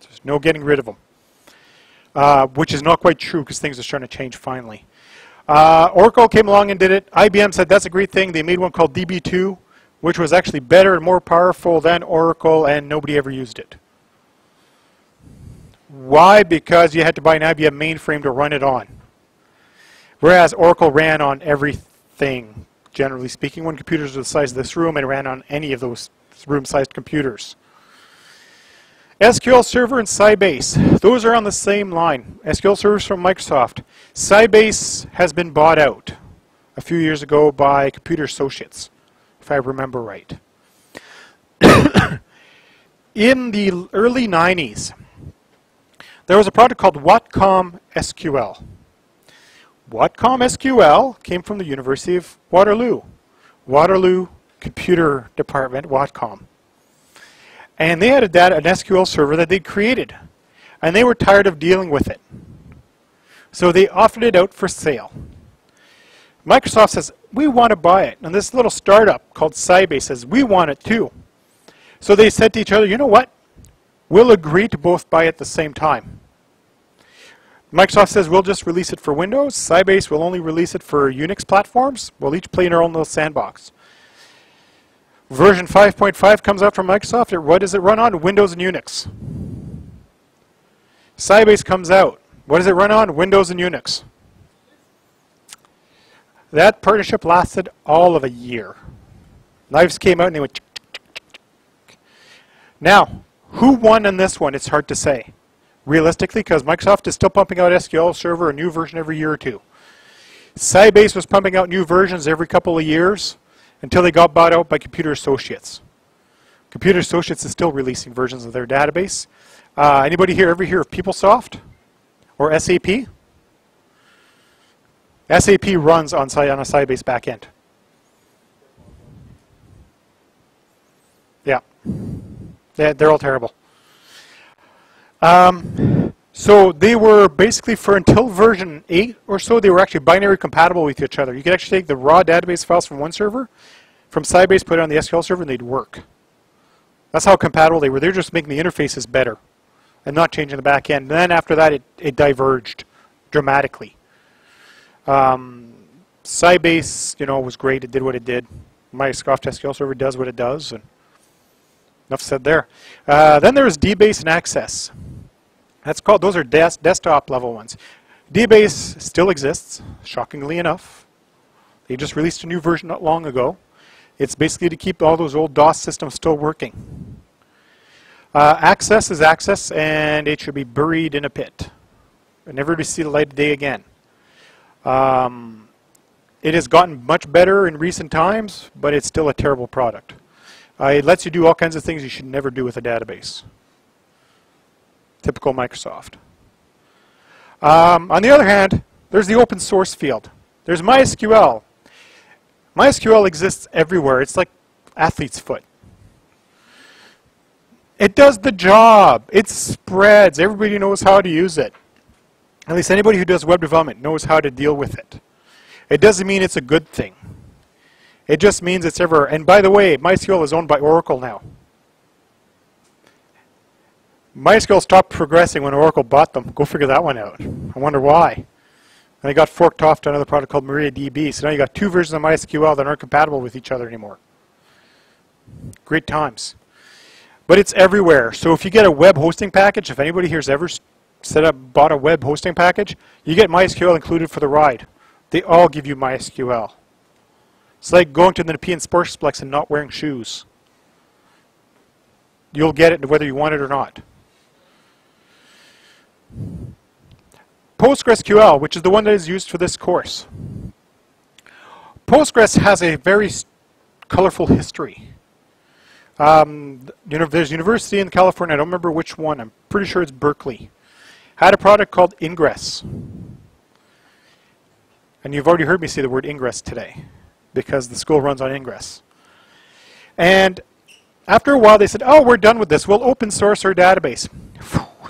There's no getting rid of them. Uh, which is not quite true because things are starting to change finally. Uh, Oracle came along and did it. IBM said that's a great thing. They made one called DB2, which was actually better and more powerful than Oracle, and nobody ever used it. Why? Because you had to buy an IBM mainframe to run it on. Whereas Oracle ran on everything, generally speaking. When computers were the size of this room, it ran on any of those room-sized computers. SQL Server and Sybase, those are on the same line. SQL Servers from Microsoft. Sybase has been bought out a few years ago by Computer Associates, if I remember right. [coughs] In the early 90s, there was a product called Watcom SQL. Watcom SQL came from the University of Waterloo. Waterloo Computer Department, Watcom. And they had a data, an SQL server that they'd created. And they were tired of dealing with it. So they offered it out for sale. Microsoft says, we want to buy it. And this little startup called Sybase says, we want it too. So they said to each other, you know what? We'll agree to both buy at the same time. Microsoft says we'll just release it for Windows. Sybase will only release it for Unix platforms. We'll each play in our own little sandbox. Version 5.5 comes out from Microsoft. What does it run on? Windows and Unix. Sybase comes out. What does it run on? Windows and Unix. That partnership lasted all of a year. Knives came out and they went. Now, who won in this one? It's hard to say. Realistically, because Microsoft is still pumping out SQL Server, a new version every year or two. Sybase was pumping out new versions every couple of years until they got bought out by Computer Associates. Computer Associates is still releasing versions of their database. Uh, anybody here ever hear of PeopleSoft or SAP? SAP runs on, on a Sybase backend. Yeah. They're all terrible. Um, so they were basically for until version 8 or so, they were actually binary compatible with each other. You could actually take the raw database files from one server, from Sybase, put it on the SQL server, and they'd work. That's how compatible they were. They're just making the interfaces better and not changing the back end. And then after that, it, it diverged dramatically. Um, Sybase, you know, was great. It did what it did. Microsoft SQL Server does what it does. And enough said there. Uh, then there's DBase and Access. That's called, those are des desktop level ones. DBase still exists, shockingly enough. They just released a new version not long ago. It's basically to keep all those old DOS systems still working. Uh, access is access, and it should be buried in a pit and never to see the light of day again. Um, it has gotten much better in recent times, but it's still a terrible product. Uh, it lets you do all kinds of things you should never do with a database typical Microsoft. Um, on the other hand, there's the open source field. There's MySQL. MySQL exists everywhere. It's like athlete's foot. It does the job. It spreads. Everybody knows how to use it. At least anybody who does web development knows how to deal with it. It doesn't mean it's a good thing. It just means it's ever, and by the way, MySQL is owned by Oracle now. MySQL stopped progressing when Oracle bought them. Go figure that one out. I wonder why. And they got forked off to another product called MariaDB. So now you got two versions of MySQL that aren't compatible with each other anymore. Great times. But it's everywhere. So if you get a web hosting package, if anybody here's ever set up, bought a web hosting package, you get MySQL included for the ride. They all give you MySQL. It's like going to the Nepean Sportsplex and not wearing shoes. You'll get it whether you want it or not. PostgreSQL, which is the one that is used for this course. Postgres has a very colorful history. Um, you know, there's a university in California, I don't remember which one, I'm pretty sure it's Berkeley, had a product called Ingres. And you've already heard me say the word Ingres today, because the school runs on Ingres. And after a while they said, oh, we're done with this, we'll open source our database.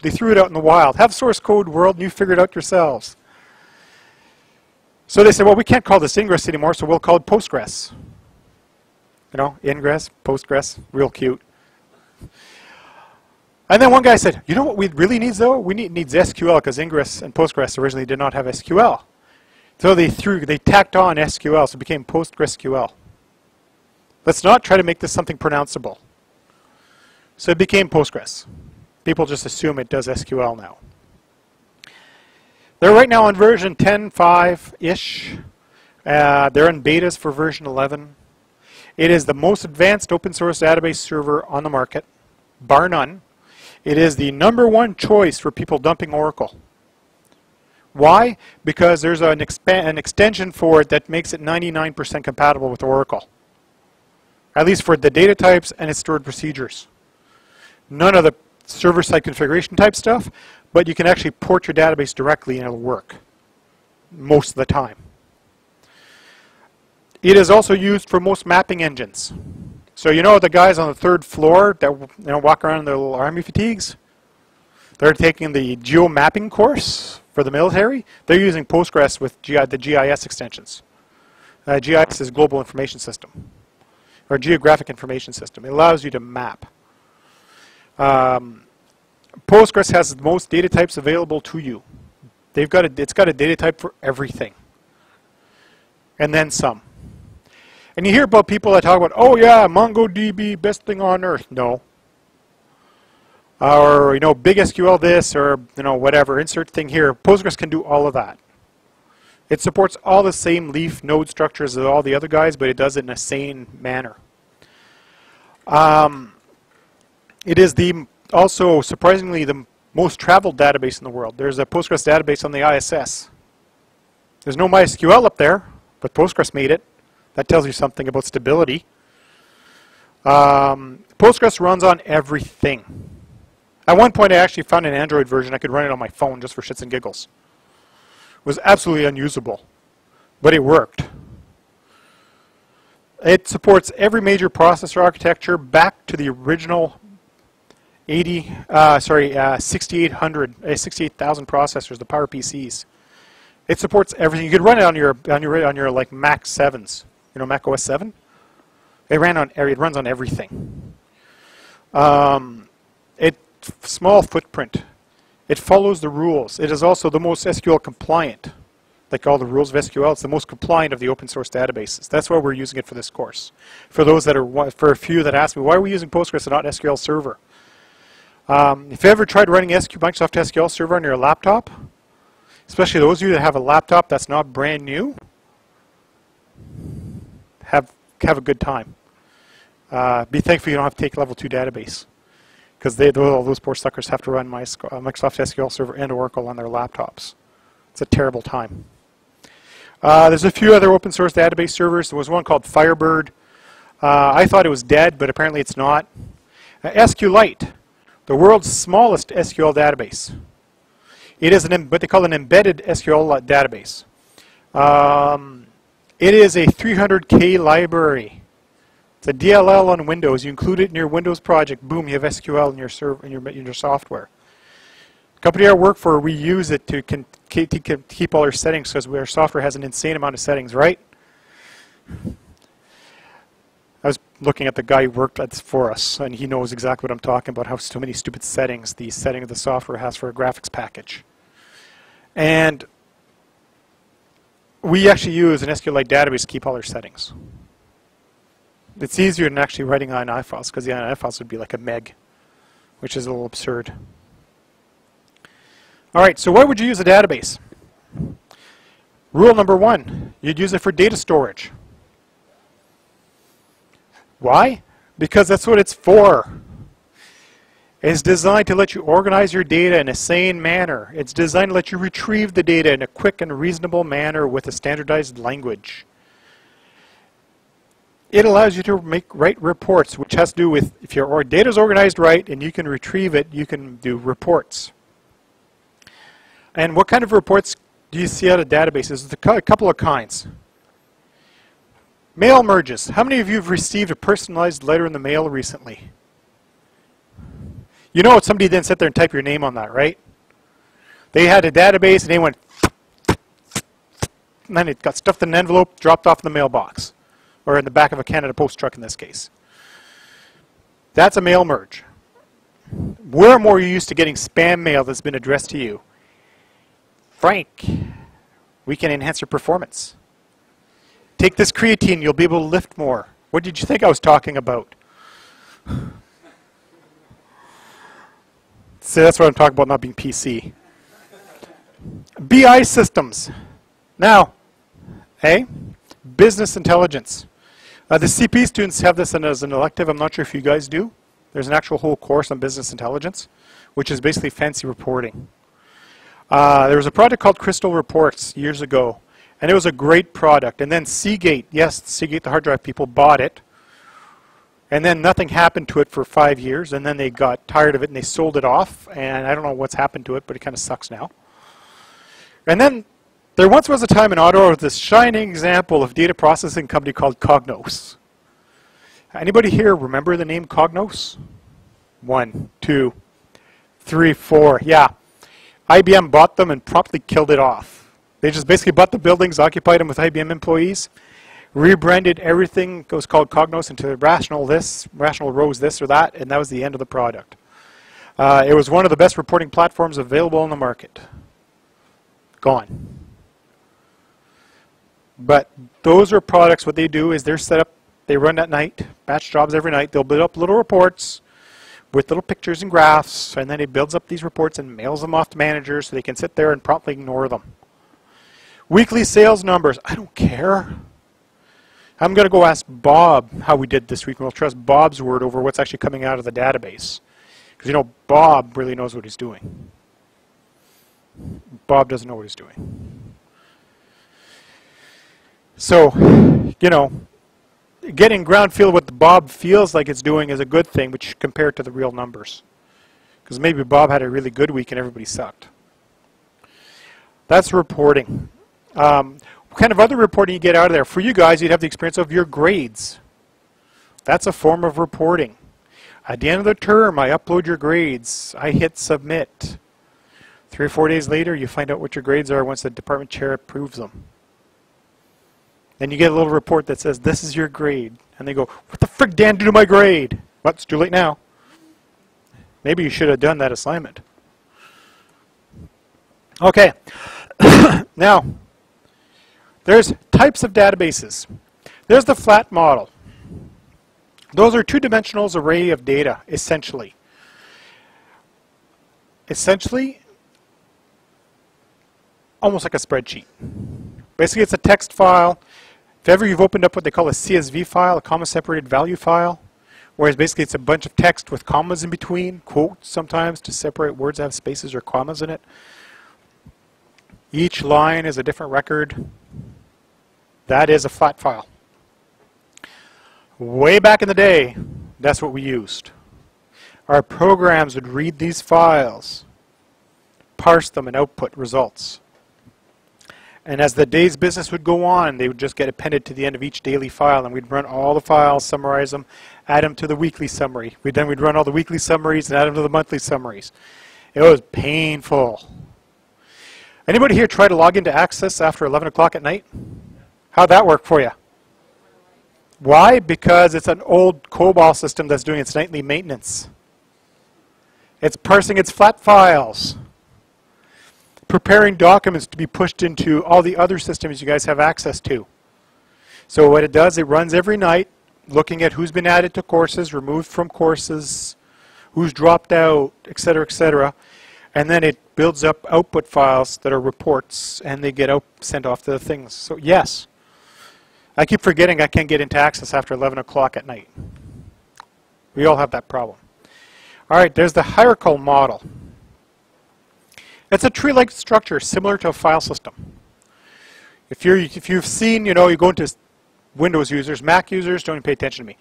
They threw it out in the wild. Have source code world and you figure it out yourselves. So they said, well, we can't call this Ingres anymore, so we'll call it Postgres. You know, Ingres, Postgres, real cute. And then one guy said, you know what we really need though? We need needs SQL because Ingres and Postgres originally did not have SQL. So they threw, they tacked on SQL, so it became PostgreSQL. Let's not try to make this something pronounceable. So it became Postgres. People just assume it does SQL now. They're right now on version 10.5-ish. Uh, they're in betas for version 11. It is the most advanced open source database server on the market, bar none. It is the number one choice for people dumping Oracle. Why? Because there's an, an extension for it that makes it 99% compatible with Oracle. At least for the data types and its stored procedures. None of the server-side configuration type stuff, but you can actually port your database directly and it'll work most of the time. It is also used for most mapping engines. So you know the guys on the third floor that you know, walk around in their little army fatigues? They're taking the geo mapping course for the military. They're using Postgres with the GIS extensions. Uh, GIS is Global Information System, or Geographic Information System. It allows you to map. Um, Postgres has the most data types available to you. They've got a, it's got a data type for everything. And then some. And you hear about people that talk about, oh yeah, MongoDB, best thing on earth. No. Or, you know, big SQL this, or, you know, whatever, insert thing here. Postgres can do all of that. It supports all the same leaf node structures as all the other guys, but it does it in a sane manner. Um, it is the also surprisingly the most traveled database in the world. There's a Postgres database on the ISS. There's no MySQL up there, but Postgres made it. That tells you something about stability. Um, Postgres runs on everything. At one point, I actually found an Android version. I could run it on my phone just for shits and giggles. It was absolutely unusable, but it worked. It supports every major processor architecture back to the original 80, uh, sorry, uh, 6,800, uh, 68,000 processors, the Power PCs. It supports everything. You could run it on your on your on your like Mac sevens, you know, Mac OS seven. It ran on it runs on everything. Um, it small footprint. It follows the rules. It is also the most SQL compliant. Like all the rules of SQL, it's the most compliant of the open source databases. That's why we're using it for this course. For those that are, for a few that ask me, why are we using Postgres and not SQL Server? Um, if you ever tried running SQ, Microsoft SQL Server on your laptop, especially those of you that have a laptop that's not brand new, have have a good time. Uh, be thankful you don't have to take level 2 database because all those poor suckers have to run my, uh, Microsoft SQL Server and Oracle on their laptops. It's a terrible time. Uh, there's a few other open source database servers. There was one called Firebird. Uh, I thought it was dead, but apparently it's not. Uh, SQLite the world's smallest SQL database. It is an, what they call an embedded SQL database. Um, it is a 300K library. It's a DLL on Windows. You include it in your Windows project. Boom, you have SQL in your, serv in your, in your software. The company I work for, we use it to, to keep all our settings because our software has an insane amount of settings, right? Looking at the guy who worked at for us, and he knows exactly what I'm talking about, how so many stupid settings the setting of the software has for a graphics package. And we actually use an SQLite database to keep all our settings. It's easier than actually writing INI files, because the INI files would be like a meg, which is a little absurd. All right, so why would you use a database? Rule number one, you'd use it for data storage. Why? Because that's what it's for. It's designed to let you organize your data in a sane manner. It's designed to let you retrieve the data in a quick and reasonable manner with a standardized language. It allows you to make write reports, which has to do with if your data is organized right and you can retrieve it, you can do reports. And what kind of reports do you see out of databases? There's a couple of kinds. Mail merges. How many of you have received a personalized letter in the mail recently? You know somebody didn't sit there and type your name on that, right? They had a database and they went and then it got stuffed in an envelope, dropped off in the mailbox. Or in the back of a Canada Post truck in this case. That's a mail merge. We're more used to getting spam mail that's been addressed to you. Frank, we can enhance your performance. Take this creatine, you'll be able to lift more. What did you think I was talking about? [laughs] See, that's what I'm talking about not being PC. BI systems. Now, A, business intelligence. Uh, the CP students have this as an elective. I'm not sure if you guys do. There's an actual whole course on business intelligence, which is basically fancy reporting. Uh, there was a project called Crystal Reports years ago, and it was a great product. And then Seagate, yes, Seagate, the hard drive people, bought it. And then nothing happened to it for five years, and then they got tired of it and they sold it off. And I don't know what's happened to it, but it kind of sucks now. And then there once was a time in Ottawa with this shining example of data processing company called Cognos. Anybody here remember the name Cognos? One, two, three, four. Yeah. IBM bought them and promptly killed it off. They just basically bought the buildings, occupied them with IBM employees, rebranded everything that was called Cognos into Rational this, Rational Rose this or that, and that was the end of the product. Uh, it was one of the best reporting platforms available on the market. Gone. But those are products, what they do is they're set up, they run at night, batch jobs every night, they'll build up little reports, with little pictures and graphs, and then he builds up these reports and mails them off to managers so they can sit there and promptly ignore them. Weekly sales numbers, I don't care. I'm going to go ask Bob how we did this week, and we'll trust Bob's word over what's actually coming out of the database. Because, you know, Bob really knows what he's doing. Bob doesn't know what he's doing. So, you know, getting ground feel what Bob feels like it's doing is a good thing, which compared to the real numbers. Because maybe Bob had a really good week and everybody sucked. That's reporting. Um, what kind of other reporting you get out of there? For you guys, you'd have the experience of your grades. That's a form of reporting. At the end of the term, I upload your grades. I hit submit. Three or four days later, you find out what your grades are once the department chair approves them. Then you get a little report that says, this is your grade. And they go, what the frick, Dan, do to my grade? Well, it's too late now. Maybe you should have done that assignment. Okay. [coughs] now, there's types of databases. There's the flat model. Those are two-dimensional array of data, essentially. Essentially, almost like a spreadsheet. Basically, it's a text file if ever you've opened up what they call a CSV file, a comma separated value file, whereas basically it's a bunch of text with commas in between, quotes sometimes to separate words that have spaces or commas in it. Each line is a different record. That is a flat file. Way back in the day, that's what we used. Our programs would read these files, parse them, and output results. And as the day's business would go on, they would just get appended to the end of each daily file, and we'd run all the files, summarize them, add them to the weekly summary. We'd, then we'd run all the weekly summaries and add them to the monthly summaries. It was painful. Anybody here try to log into Access after 11 o'clock at night? How'd that work for you? Why? Because it's an old COBOL system that's doing its nightly maintenance. It's parsing its flat files, preparing documents to be pushed into all the other systems you guys have access to. So what it does, it runs every night, looking at who's been added to courses, removed from courses, who's dropped out, et cetera, et cetera. And then it builds up output files that are reports, and they get out, sent off to the things. So yes, I keep forgetting I can't get into Access after 11 o'clock at night. We all have that problem. All right, there's the hierarchical model. It's a tree-like structure similar to a file system. If, you're, if you've seen, you know, you go into Windows users, Mac users, don't even pay attention to me.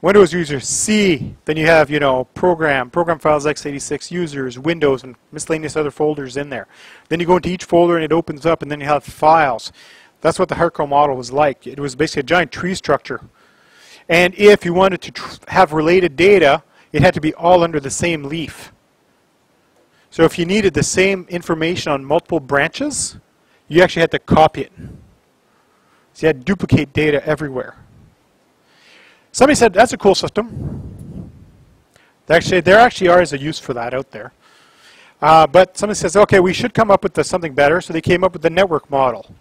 Windows users, C, then you have, you know, program, program files x86 users, Windows, and miscellaneous other folders in there. Then you go into each folder and it opens up, and then you have files. That's what the hierarchical model was like. It was basically a giant tree structure. And if you wanted to have related data, it had to be all under the same leaf. So if you needed the same information on multiple branches, you actually had to copy it. So you had to duplicate data everywhere. Somebody said, that's a cool system. Actually, there actually are, is a use for that out there. Uh, but somebody says, okay, we should come up with the, something better, so they came up with the network model.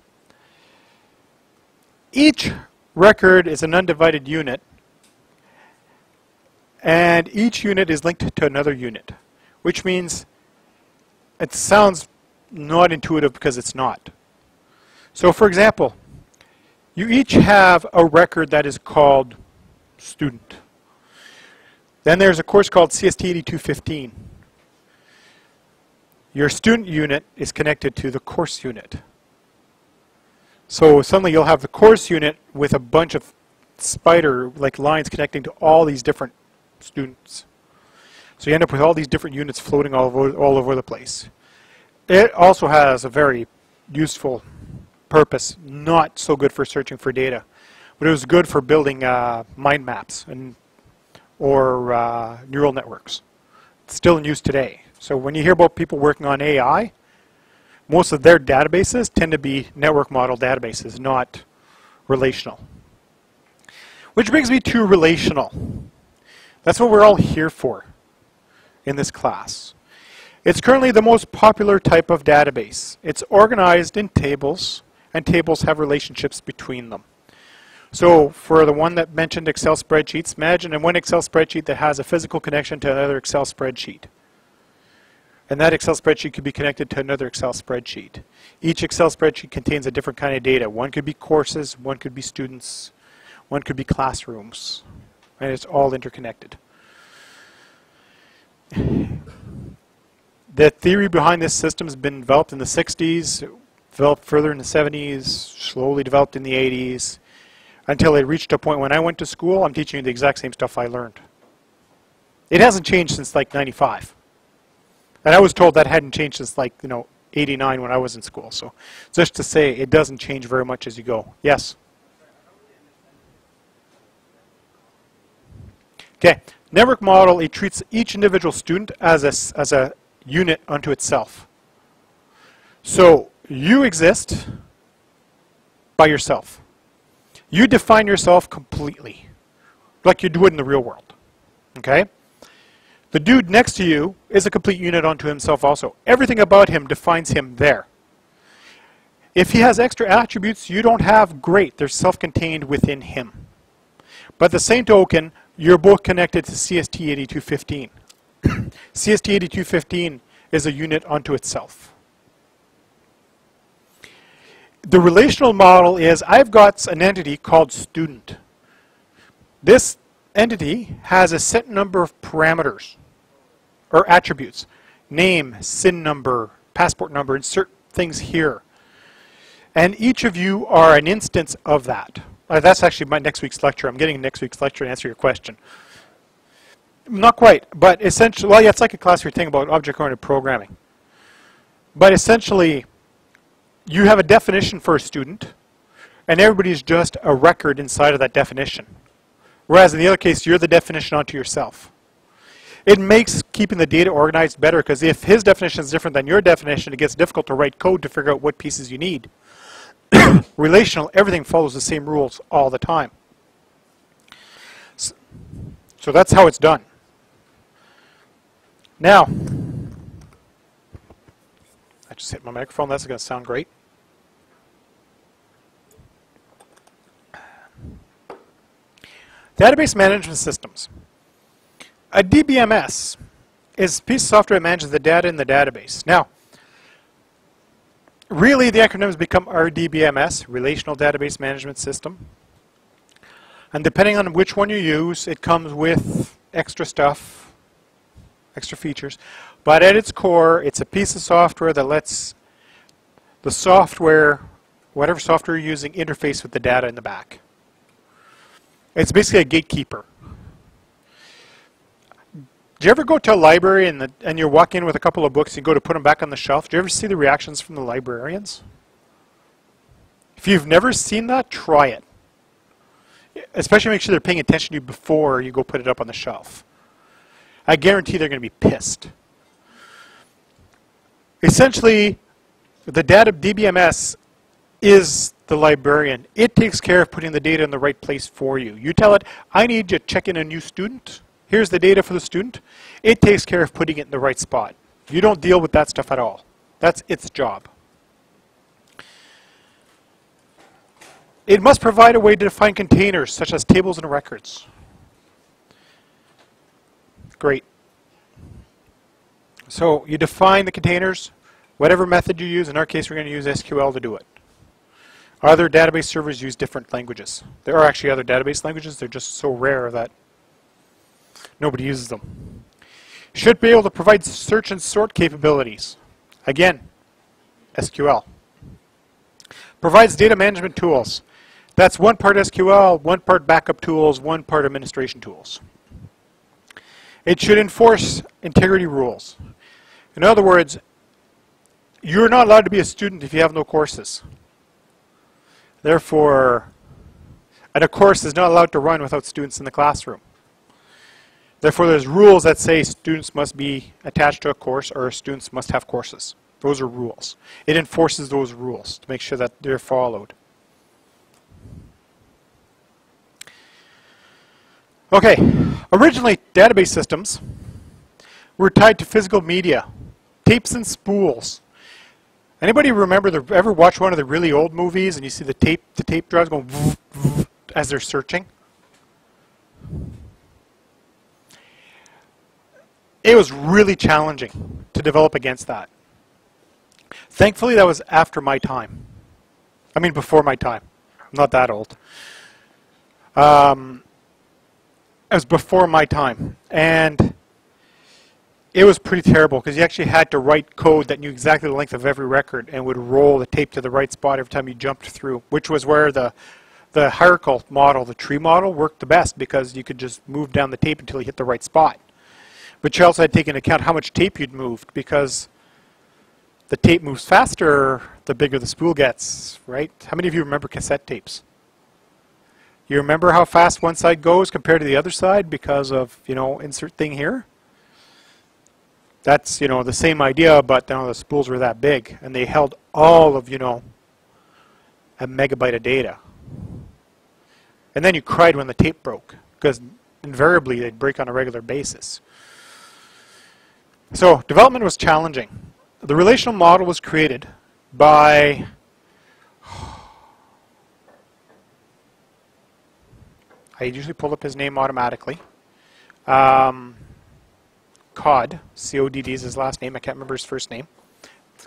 Each record is an undivided unit, and each unit is linked to another unit, which means it sounds not intuitive because it's not. So for example, you each have a record that is called student. Then there's a course called CST 8215. Your student unit is connected to the course unit. So suddenly you'll have the course unit with a bunch of spider like lines connecting to all these different students. So you end up with all these different units floating all over, all over the place. It also has a very useful purpose, not so good for searching for data, but it was good for building uh, mind maps and or uh, neural networks. It's still in use today. So when you hear about people working on AI, most of their databases tend to be network model databases, not relational. Which brings me to relational. That's what we're all here for in this class. It's currently the most popular type of database. It's organized in tables, and tables have relationships between them. So for the one that mentioned Excel spreadsheets, imagine in one Excel spreadsheet that has a physical connection to another Excel spreadsheet. And that Excel spreadsheet could be connected to another Excel spreadsheet. Each Excel spreadsheet contains a different kind of data. One could be courses, one could be students, one could be classrooms. And it's all interconnected. The theory behind this system has been developed in the 60s, developed further in the 70s, slowly developed in the 80s, until it reached a point when I went to school, I'm teaching you the exact same stuff I learned. It hasn't changed since like 95. And I was told that hadn't changed since like, you know, 89 when I was in school. So just to say it doesn't change very much as you go. Yes? Okay, network model, it treats each individual student as a, as a unit unto itself. So you exist by yourself. You define yourself completely, like you would in the real world. Okay? The dude next to you is a complete unit unto himself also. Everything about him defines him there. If he has extra attributes you don't have, great. They're self-contained within him. But the same token, you're both connected to CST8215. CST8215 [coughs] is a unit unto itself. The relational model is I've got an entity called student. This entity has a set number of parameters or attributes. Name, SIN number, passport number, insert things here. And each of you are an instance of that. Uh, that's actually my next week's lecture. I'm getting next week's lecture to answer your question. Not quite, but essentially, well, yeah, it's like a class thinking about object-oriented programming. But essentially, you have a definition for a student, and everybody's just a record inside of that definition. Whereas in the other case, you're the definition onto yourself. It makes keeping the data organized better because if his definition is different than your definition, it gets difficult to write code to figure out what pieces you need. [coughs] Relational, everything follows the same rules all the time. So that's how it's done. Now, I just hit my microphone. That's going to sound great. Database management systems. A DBMS is a piece of software that manages the data in the database. Now, really the acronym has become RDBMS, Relational Database Management System. And depending on which one you use, it comes with extra stuff, extra features. But at its core, it's a piece of software that lets the software, whatever software you're using, interface with the data in the back. It's basically a gatekeeper. Do you ever go to a library and, the, and you walk in with a couple of books, and you go to put them back on the shelf? Do you ever see the reactions from the librarians? If you've never seen that, try it. Especially make sure they're paying attention to you before you go put it up on the shelf. I guarantee they're going to be pissed. Essentially, the data DBMS is the librarian. It takes care of putting the data in the right place for you. You tell it, I need to check in a new student Here's the data for the student. It takes care of putting it in the right spot. You don't deal with that stuff at all. That's its job. It must provide a way to define containers, such as tables and records. Great. So you define the containers, whatever method you use. In our case, we're going to use SQL to do it. Other database servers use different languages. There are actually other database languages. They're just so rare that Nobody uses them. Should be able to provide search and sort capabilities. Again, SQL. Provides data management tools. That's one part SQL, one part backup tools, one part administration tools. It should enforce integrity rules. In other words, you're not allowed to be a student if you have no courses. Therefore, and a course is not allowed to run without students in the classroom. Therefore, there's rules that say students must be attached to a course or students must have courses. Those are rules. It enforces those rules to make sure that they're followed. Okay, originally database systems were tied to physical media, tapes and spools. Anybody remember the, ever watch one of the really old movies and you see the tape the tape drives going [laughs] as they're searching? It was really challenging to develop against that. Thankfully, that was after my time. I mean, before my time. I'm not that old. Um, it was before my time. And it was pretty terrible because you actually had to write code that knew exactly the length of every record and would roll the tape to the right spot every time you jumped through, which was where the the hierarchical model, the tree model, worked the best because you could just move down the tape until you hit the right spot. But you also had to take into account how much tape you'd moved because the tape moves faster the bigger the spool gets, right? How many of you remember cassette tapes? You remember how fast one side goes compared to the other side because of, you know, insert thing here? That's, you know, the same idea, but you know, the spools were that big, and they held all of, you know, a megabyte of data. And then you cried when the tape broke, because invariably they'd break on a regular basis. So development was challenging. The relational model was created by I usually pull up his name automatically. Um, Codd, C-O-D-D is his last name. I can't remember his first name.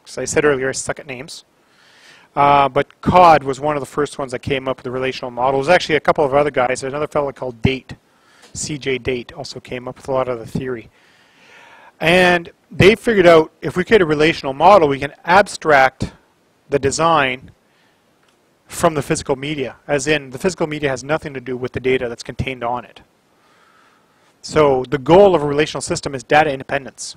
As I said earlier, I suck at names. Uh, but Codd was one of the first ones that came up with the relational model. There's actually a couple of other guys. There's another fellow called Date, C.J. Date, also came up with a lot of the theory. And they figured out if we create a relational model, we can abstract the design from the physical media, as in the physical media has nothing to do with the data that's contained on it. So the goal of a relational system is data independence.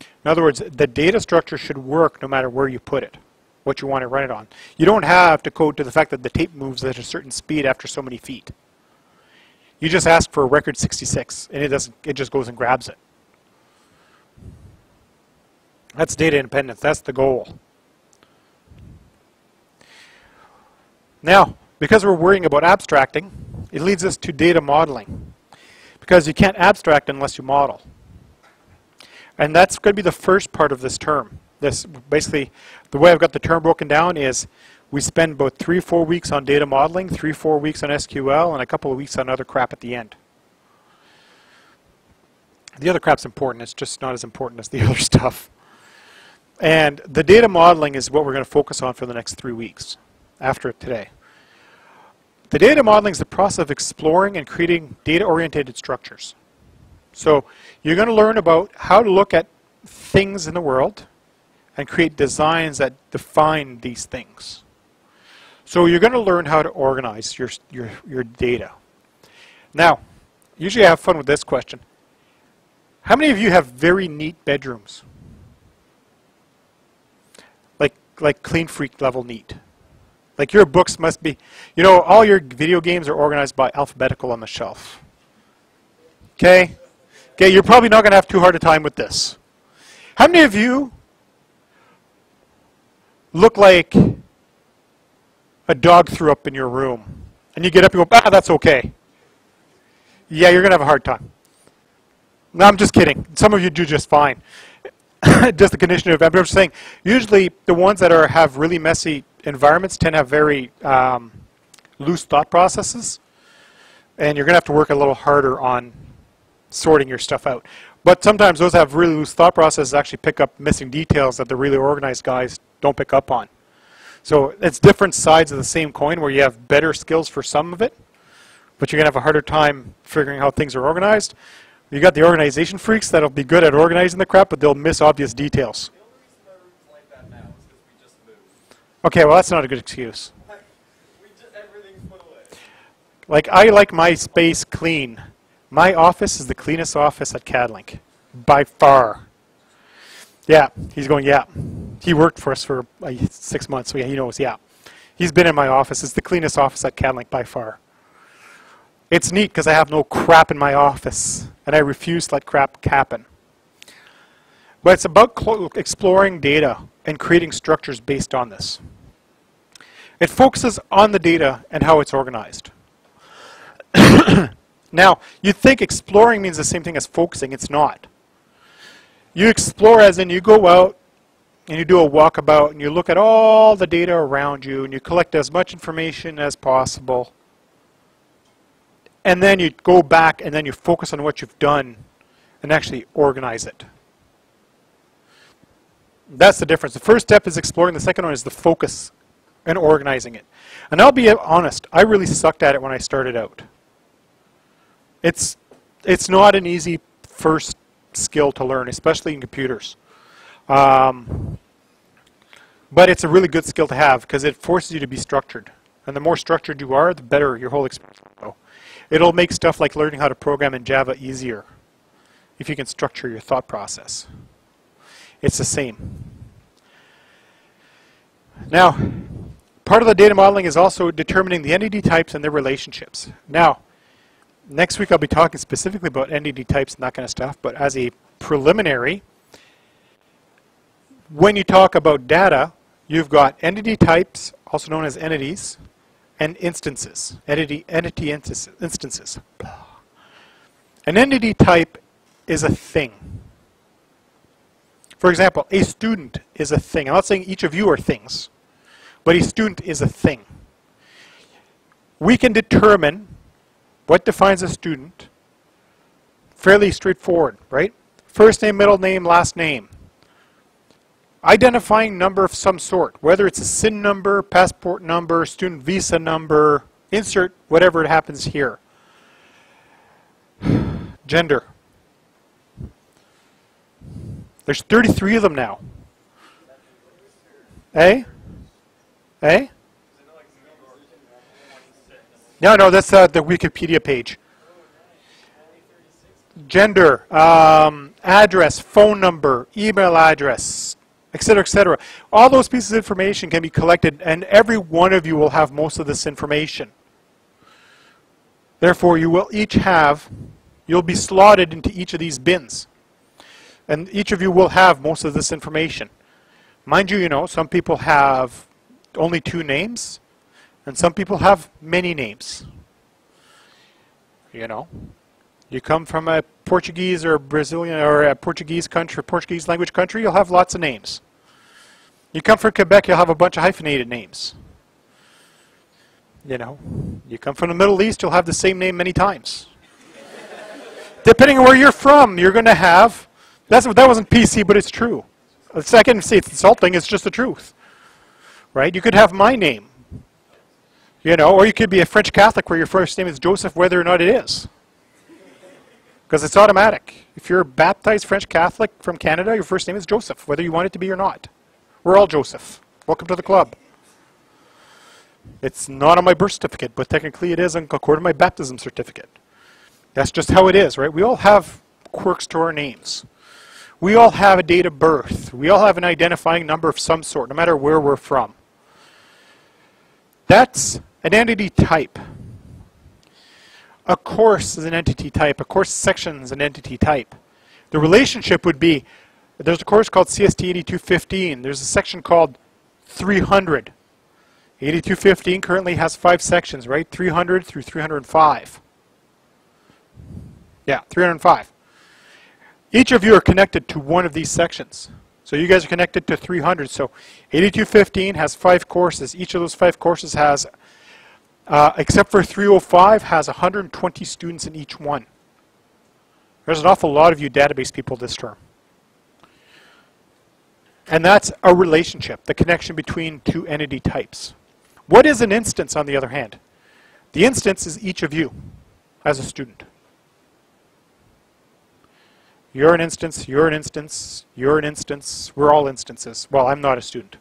In other words, the data structure should work no matter where you put it, what you want to run it on. You don't have to code to the fact that the tape moves at a certain speed after so many feet. You just ask for a record 66, and it doesn't. It just goes and grabs it. That's data independence. That's the goal. Now, because we're worrying about abstracting, it leads us to data modeling. because you can't abstract unless you model. And that's going to be the first part of this term. This basically, the way I've got the term broken down is we spend about three, four weeks on data modeling, three, four weeks on SQL, and a couple of weeks on other crap at the end. The other crap's important. It's just not as important as the [laughs] other stuff. And the data modeling is what we're going to focus on for the next three weeks after today. The data modeling is the process of exploring and creating data-oriented structures. So you're going to learn about how to look at things in the world and create designs that define these things. So you're going to learn how to organize your, your, your data. Now, usually I have fun with this question. How many of you have very neat bedrooms? Like, clean freak level neat. Like your books must be, you know, all your video games are organized by alphabetical on the shelf. Okay? Okay, you're probably not going to have too hard a time with this. How many of you look like a dog threw up in your room? And you get up and go, ah, that's okay. Yeah, you're going to have a hard time. No, I'm just kidding. Some of you do just fine. [laughs] just the condition of, I'm just saying, usually the ones that are have really messy environments tend to have very um, loose thought processes, and you're going to have to work a little harder on sorting your stuff out. But sometimes those have really loose thought processes actually pick up missing details that the really organized guys don't pick up on. So it's different sides of the same coin where you have better skills for some of it, but you're going to have a harder time figuring how things are organized. You got the organization freaks that'll be good at organizing the crap, but they'll miss obvious details. Okay, well that's not a good excuse. Like I like my space clean. My office is the cleanest office at CADlink, by far. Yeah, he's going, yeah. He worked for us for uh, six months, so yeah, he knows, yeah. He's been in my office. It's the cleanest office at CADlink by far. It's neat because I have no crap in my office, and I refuse to let crap happen. But it's about exploring data and creating structures based on this. It focuses on the data and how it's organized. [coughs] now, you think exploring means the same thing as focusing. It's not. You explore as in you go out and you do a walkabout and you look at all the data around you and you collect as much information as possible. And then you go back and then you focus on what you've done and actually organize it. That's the difference. The first step is exploring. The second one is the focus and organizing it. And I'll be honest, I really sucked at it when I started out. It's, it's not an easy first skill to learn, especially in computers. Um, but it's a really good skill to have because it forces you to be structured. And the more structured you are, the better your whole experience will go. It'll make stuff like learning how to program in Java easier if you can structure your thought process. It's the same. Now, Part of the data modeling is also determining the entity types and their relationships. Now, next week I'll be talking specifically about entity types and that kind of stuff, but as a preliminary, when you talk about data, you've got entity types, also known as entities, and instances, entity, entity instances. An entity type is a thing. For example, a student is a thing. I'm not saying each of you are things but a student is a thing. We can determine what defines a student fairly straightforward, right? First name, middle name, last name. Identifying number of some sort, whether it's a SIN number, passport number, student visa number, insert whatever it happens here. [sighs] Gender. There's 33 of them now. Eh? Eh? No, no, that's uh, the Wikipedia page. Gender, um, address, phone number, email address, etc., etc. All those pieces of information can be collected, and every one of you will have most of this information. Therefore, you will each have, you'll be slotted into each of these bins. And each of you will have most of this information. Mind you, you know, some people have only two names, and some people have many names. You know? You come from a Portuguese or Brazilian or a Portuguese country, Portuguese language country, you'll have lots of names. You come from Quebec, you'll have a bunch of hyphenated names. You know, you come from the Middle East, you'll have the same name many times. Depending on where you're from, you're going to have, that's, that wasn't PC, but it's true. Can say it's insulting, it's just the truth. Right? You could have my name. You know, or you could be a French Catholic where your first name is Joseph, whether or not it is. Because it's automatic. If you're a baptized French Catholic from Canada, your first name is Joseph, whether you want it to be or not. We're all Joseph. Welcome to the club. It's not on my birth certificate, but technically it is according to my baptism certificate. That's just how it is, right? We all have quirks to our names. We all have a date of birth. We all have an identifying number of some sort, no matter where we're from. That's an entity type. A course is an entity type. A course section is an entity type. The relationship would be, there's a course called CST 8215. There's a section called 300. 8215 currently has five sections, right? 300 through 305. Yeah, 305. Each of you are connected to one of these sections. So you guys are connected to 300. So 8215 has five courses. Each of those five courses has, uh, except for 305, has 120 students in each one. There's an awful lot of you database people this term. And that's a relationship, the connection between two entity types. What is an instance, on the other hand? The instance is each of you as a student. You're an instance, you're an instance, you're an instance, we're all instances. Well, I'm not a student.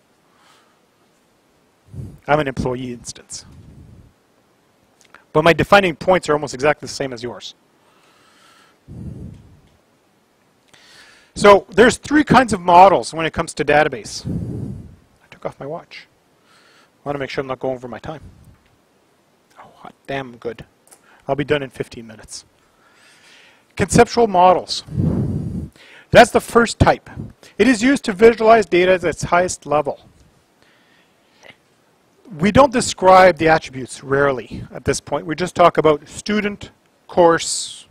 I'm an employee instance. But my defining points are almost exactly the same as yours. So there's three kinds of models when it comes to database. I took off my watch. I want to make sure I'm not going over my time. Oh, hot damn good. I'll be done in 15 minutes. Conceptual models. That's the first type. It is used to visualize data at its highest level. We don't describe the attributes rarely at this point. We just talk about student, course,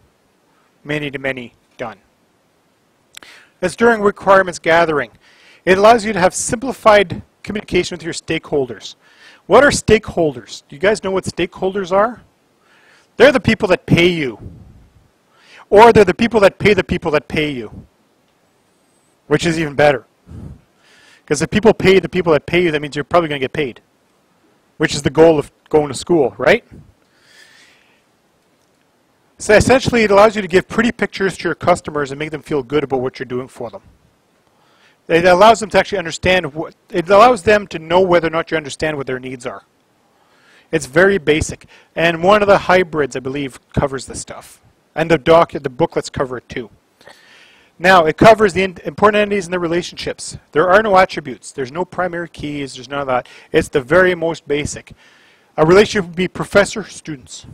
many-to-many, done. It's during requirements gathering. It allows you to have simplified communication with your stakeholders. What are stakeholders? Do you guys know what stakeholders are? They're the people that pay you. Or they're the people that pay the people that pay you. Which is even better. Because if people pay the people that pay you, that means you're probably going to get paid. Which is the goal of going to school, right? So essentially, it allows you to give pretty pictures to your customers and make them feel good about what you're doing for them. It allows them to actually understand what, it allows them to know whether or not you understand what their needs are. It's very basic. And one of the hybrids, I believe, covers this stuff. And the doc, the booklets cover it too. Now, it covers the important entities and the relationships. There are no attributes. There's no primary keys. There's none of that. It's the very most basic. A relationship would be professor-students.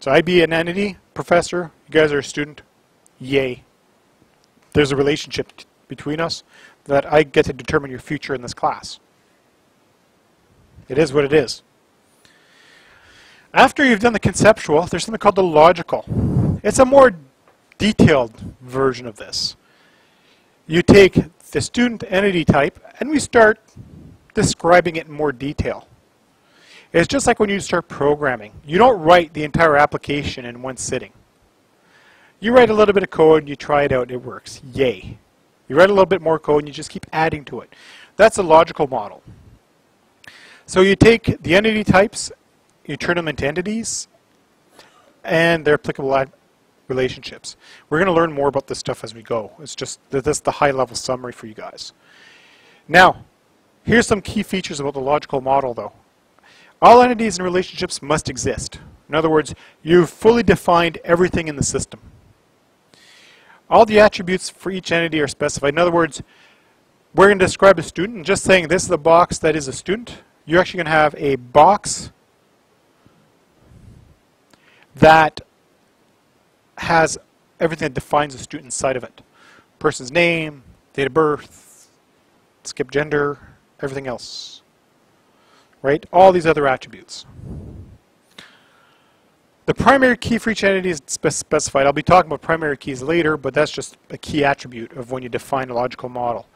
So I'd be an entity, professor. You guys are a student. Yay. There's a relationship between us that I get to determine your future in this class. It is what it is. After you've done the conceptual, there's something called the logical. It's a more detailed version of this. You take the student entity type and we start describing it in more detail. It's just like when you start programming. You don't write the entire application in one sitting. You write a little bit of code, and you try it out, and it works. Yay. You write a little bit more code and you just keep adding to it. That's a logical model. So you take the entity types, you turn them into entities, and their applicable relationships. We're going to learn more about this stuff as we go. It's just this the high level summary for you guys. Now, here's some key features about the logical model though. All entities and relationships must exist. In other words, you've fully defined everything in the system. All the attributes for each entity are specified. In other words, we're going to describe a student, and just saying this is the box that is a student, you're actually going to have a box that has everything that defines a student inside of it. Person's name, date of birth, skip gender, everything else. Right? All these other attributes. The primary key for each entity is spe- specified. I'll be talking about primary keys later, but that's just a key attribute of when you define a logical model.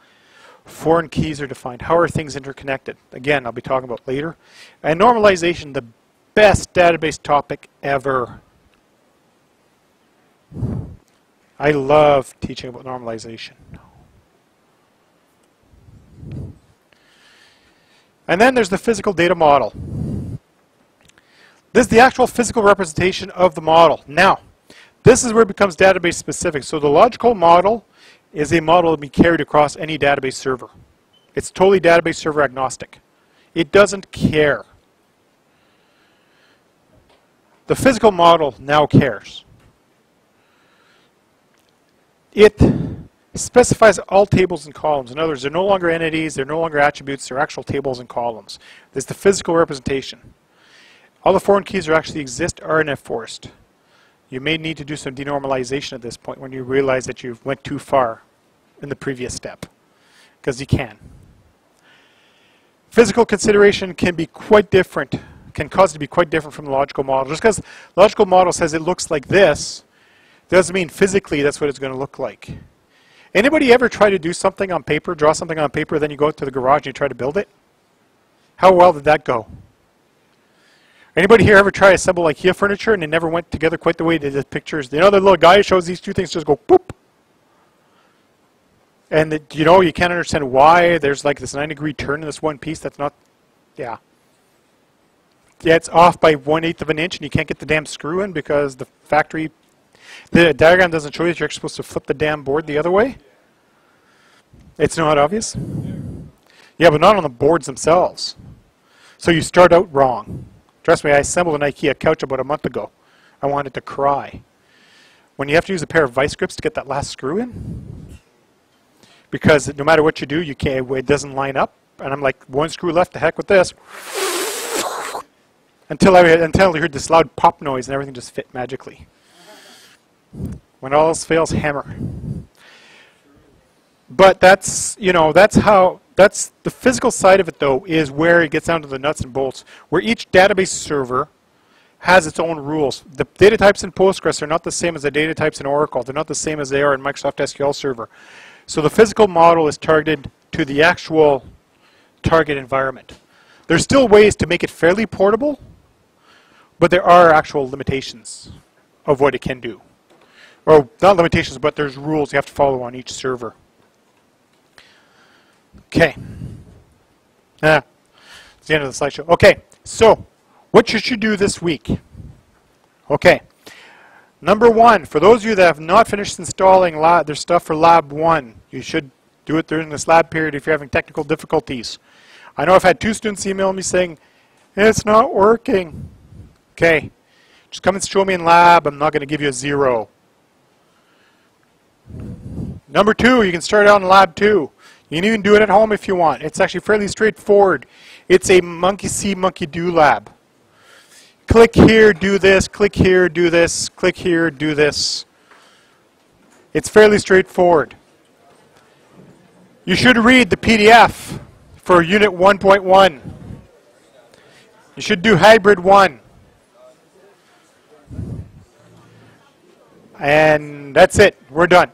Foreign keys are defined. How are things interconnected? Again, I'll be talking about later. And normalization, the best database topic ever. I love teaching about normalization. And then there's the physical data model. This is the actual physical representation of the model. Now, this is where it becomes database specific. So the logical model is a model that can be carried across any database server. It's totally database server agnostic. It doesn't care. The physical model now cares. It specifies all tables and columns. In other words, they're no longer entities, they're no longer attributes, they're actual tables and columns. There's the physical representation. All the foreign keys that actually exist are in forced. You may need to do some denormalization at this point when you realize that you've went too far in the previous step, because you can. Physical consideration can be quite different, can cause it to be quite different from the logical model. Just because logical model says it looks like this, doesn't mean physically that's what it's going to look like. Anybody ever try to do something on paper, draw something on paper, then you go to the garage and you try to build it? How well did that go? Anybody here ever try to assemble like IKEA furniture and it never went together quite the way they the pictures? You know, the little guy who shows these two things just go boop. And the, you know, you can't understand why there's like this nine degree turn in this one piece that's not, yeah. Yeah, it's off by one eighth of an inch and you can't get the damn screw in because the factory the diagram doesn't show you that you're supposed to flip the damn board the other way. It's not obvious. Yeah, but not on the boards themselves. So you start out wrong. Trust me, I assembled an IKEA couch about a month ago. I wanted to cry. When you have to use a pair of vice grips to get that last screw in, because no matter what you do, you can't. It doesn't line up. And I'm like, one screw left. The heck with this. Until I until I heard this loud pop noise and everything just fit magically. When all else fails, hammer. But that's, you know, that's how, that's the physical side of it though, is where it gets down to the nuts and bolts, where each database server has its own rules. The data types in Postgres are not the same as the data types in Oracle. They're not the same as they are in Microsoft SQL Server. So the physical model is targeted to the actual target environment. There's still ways to make it fairly portable, but there are actual limitations of what it can do or not limitations, but there's rules you have to follow on each server. Okay. Ah, it's the end of the slideshow. Okay, so what should you do this week? Okay. Number one, for those of you that have not finished installing lab, their stuff for Lab 1, you should do it during this lab period if you're having technical difficulties. I know I've had two students email me saying, it's not working. Okay, just come and show me in lab. I'm not going to give you a zero. Number two, you can start out in lab two. You can even do it at home if you want. It's actually fairly straightforward. It's a monkey see, monkey do lab. Click here, do this, click here, do this, click here, do this. It's fairly straightforward. You should read the PDF for Unit 1.1. You should do Hybrid 1. And that's it. We're done.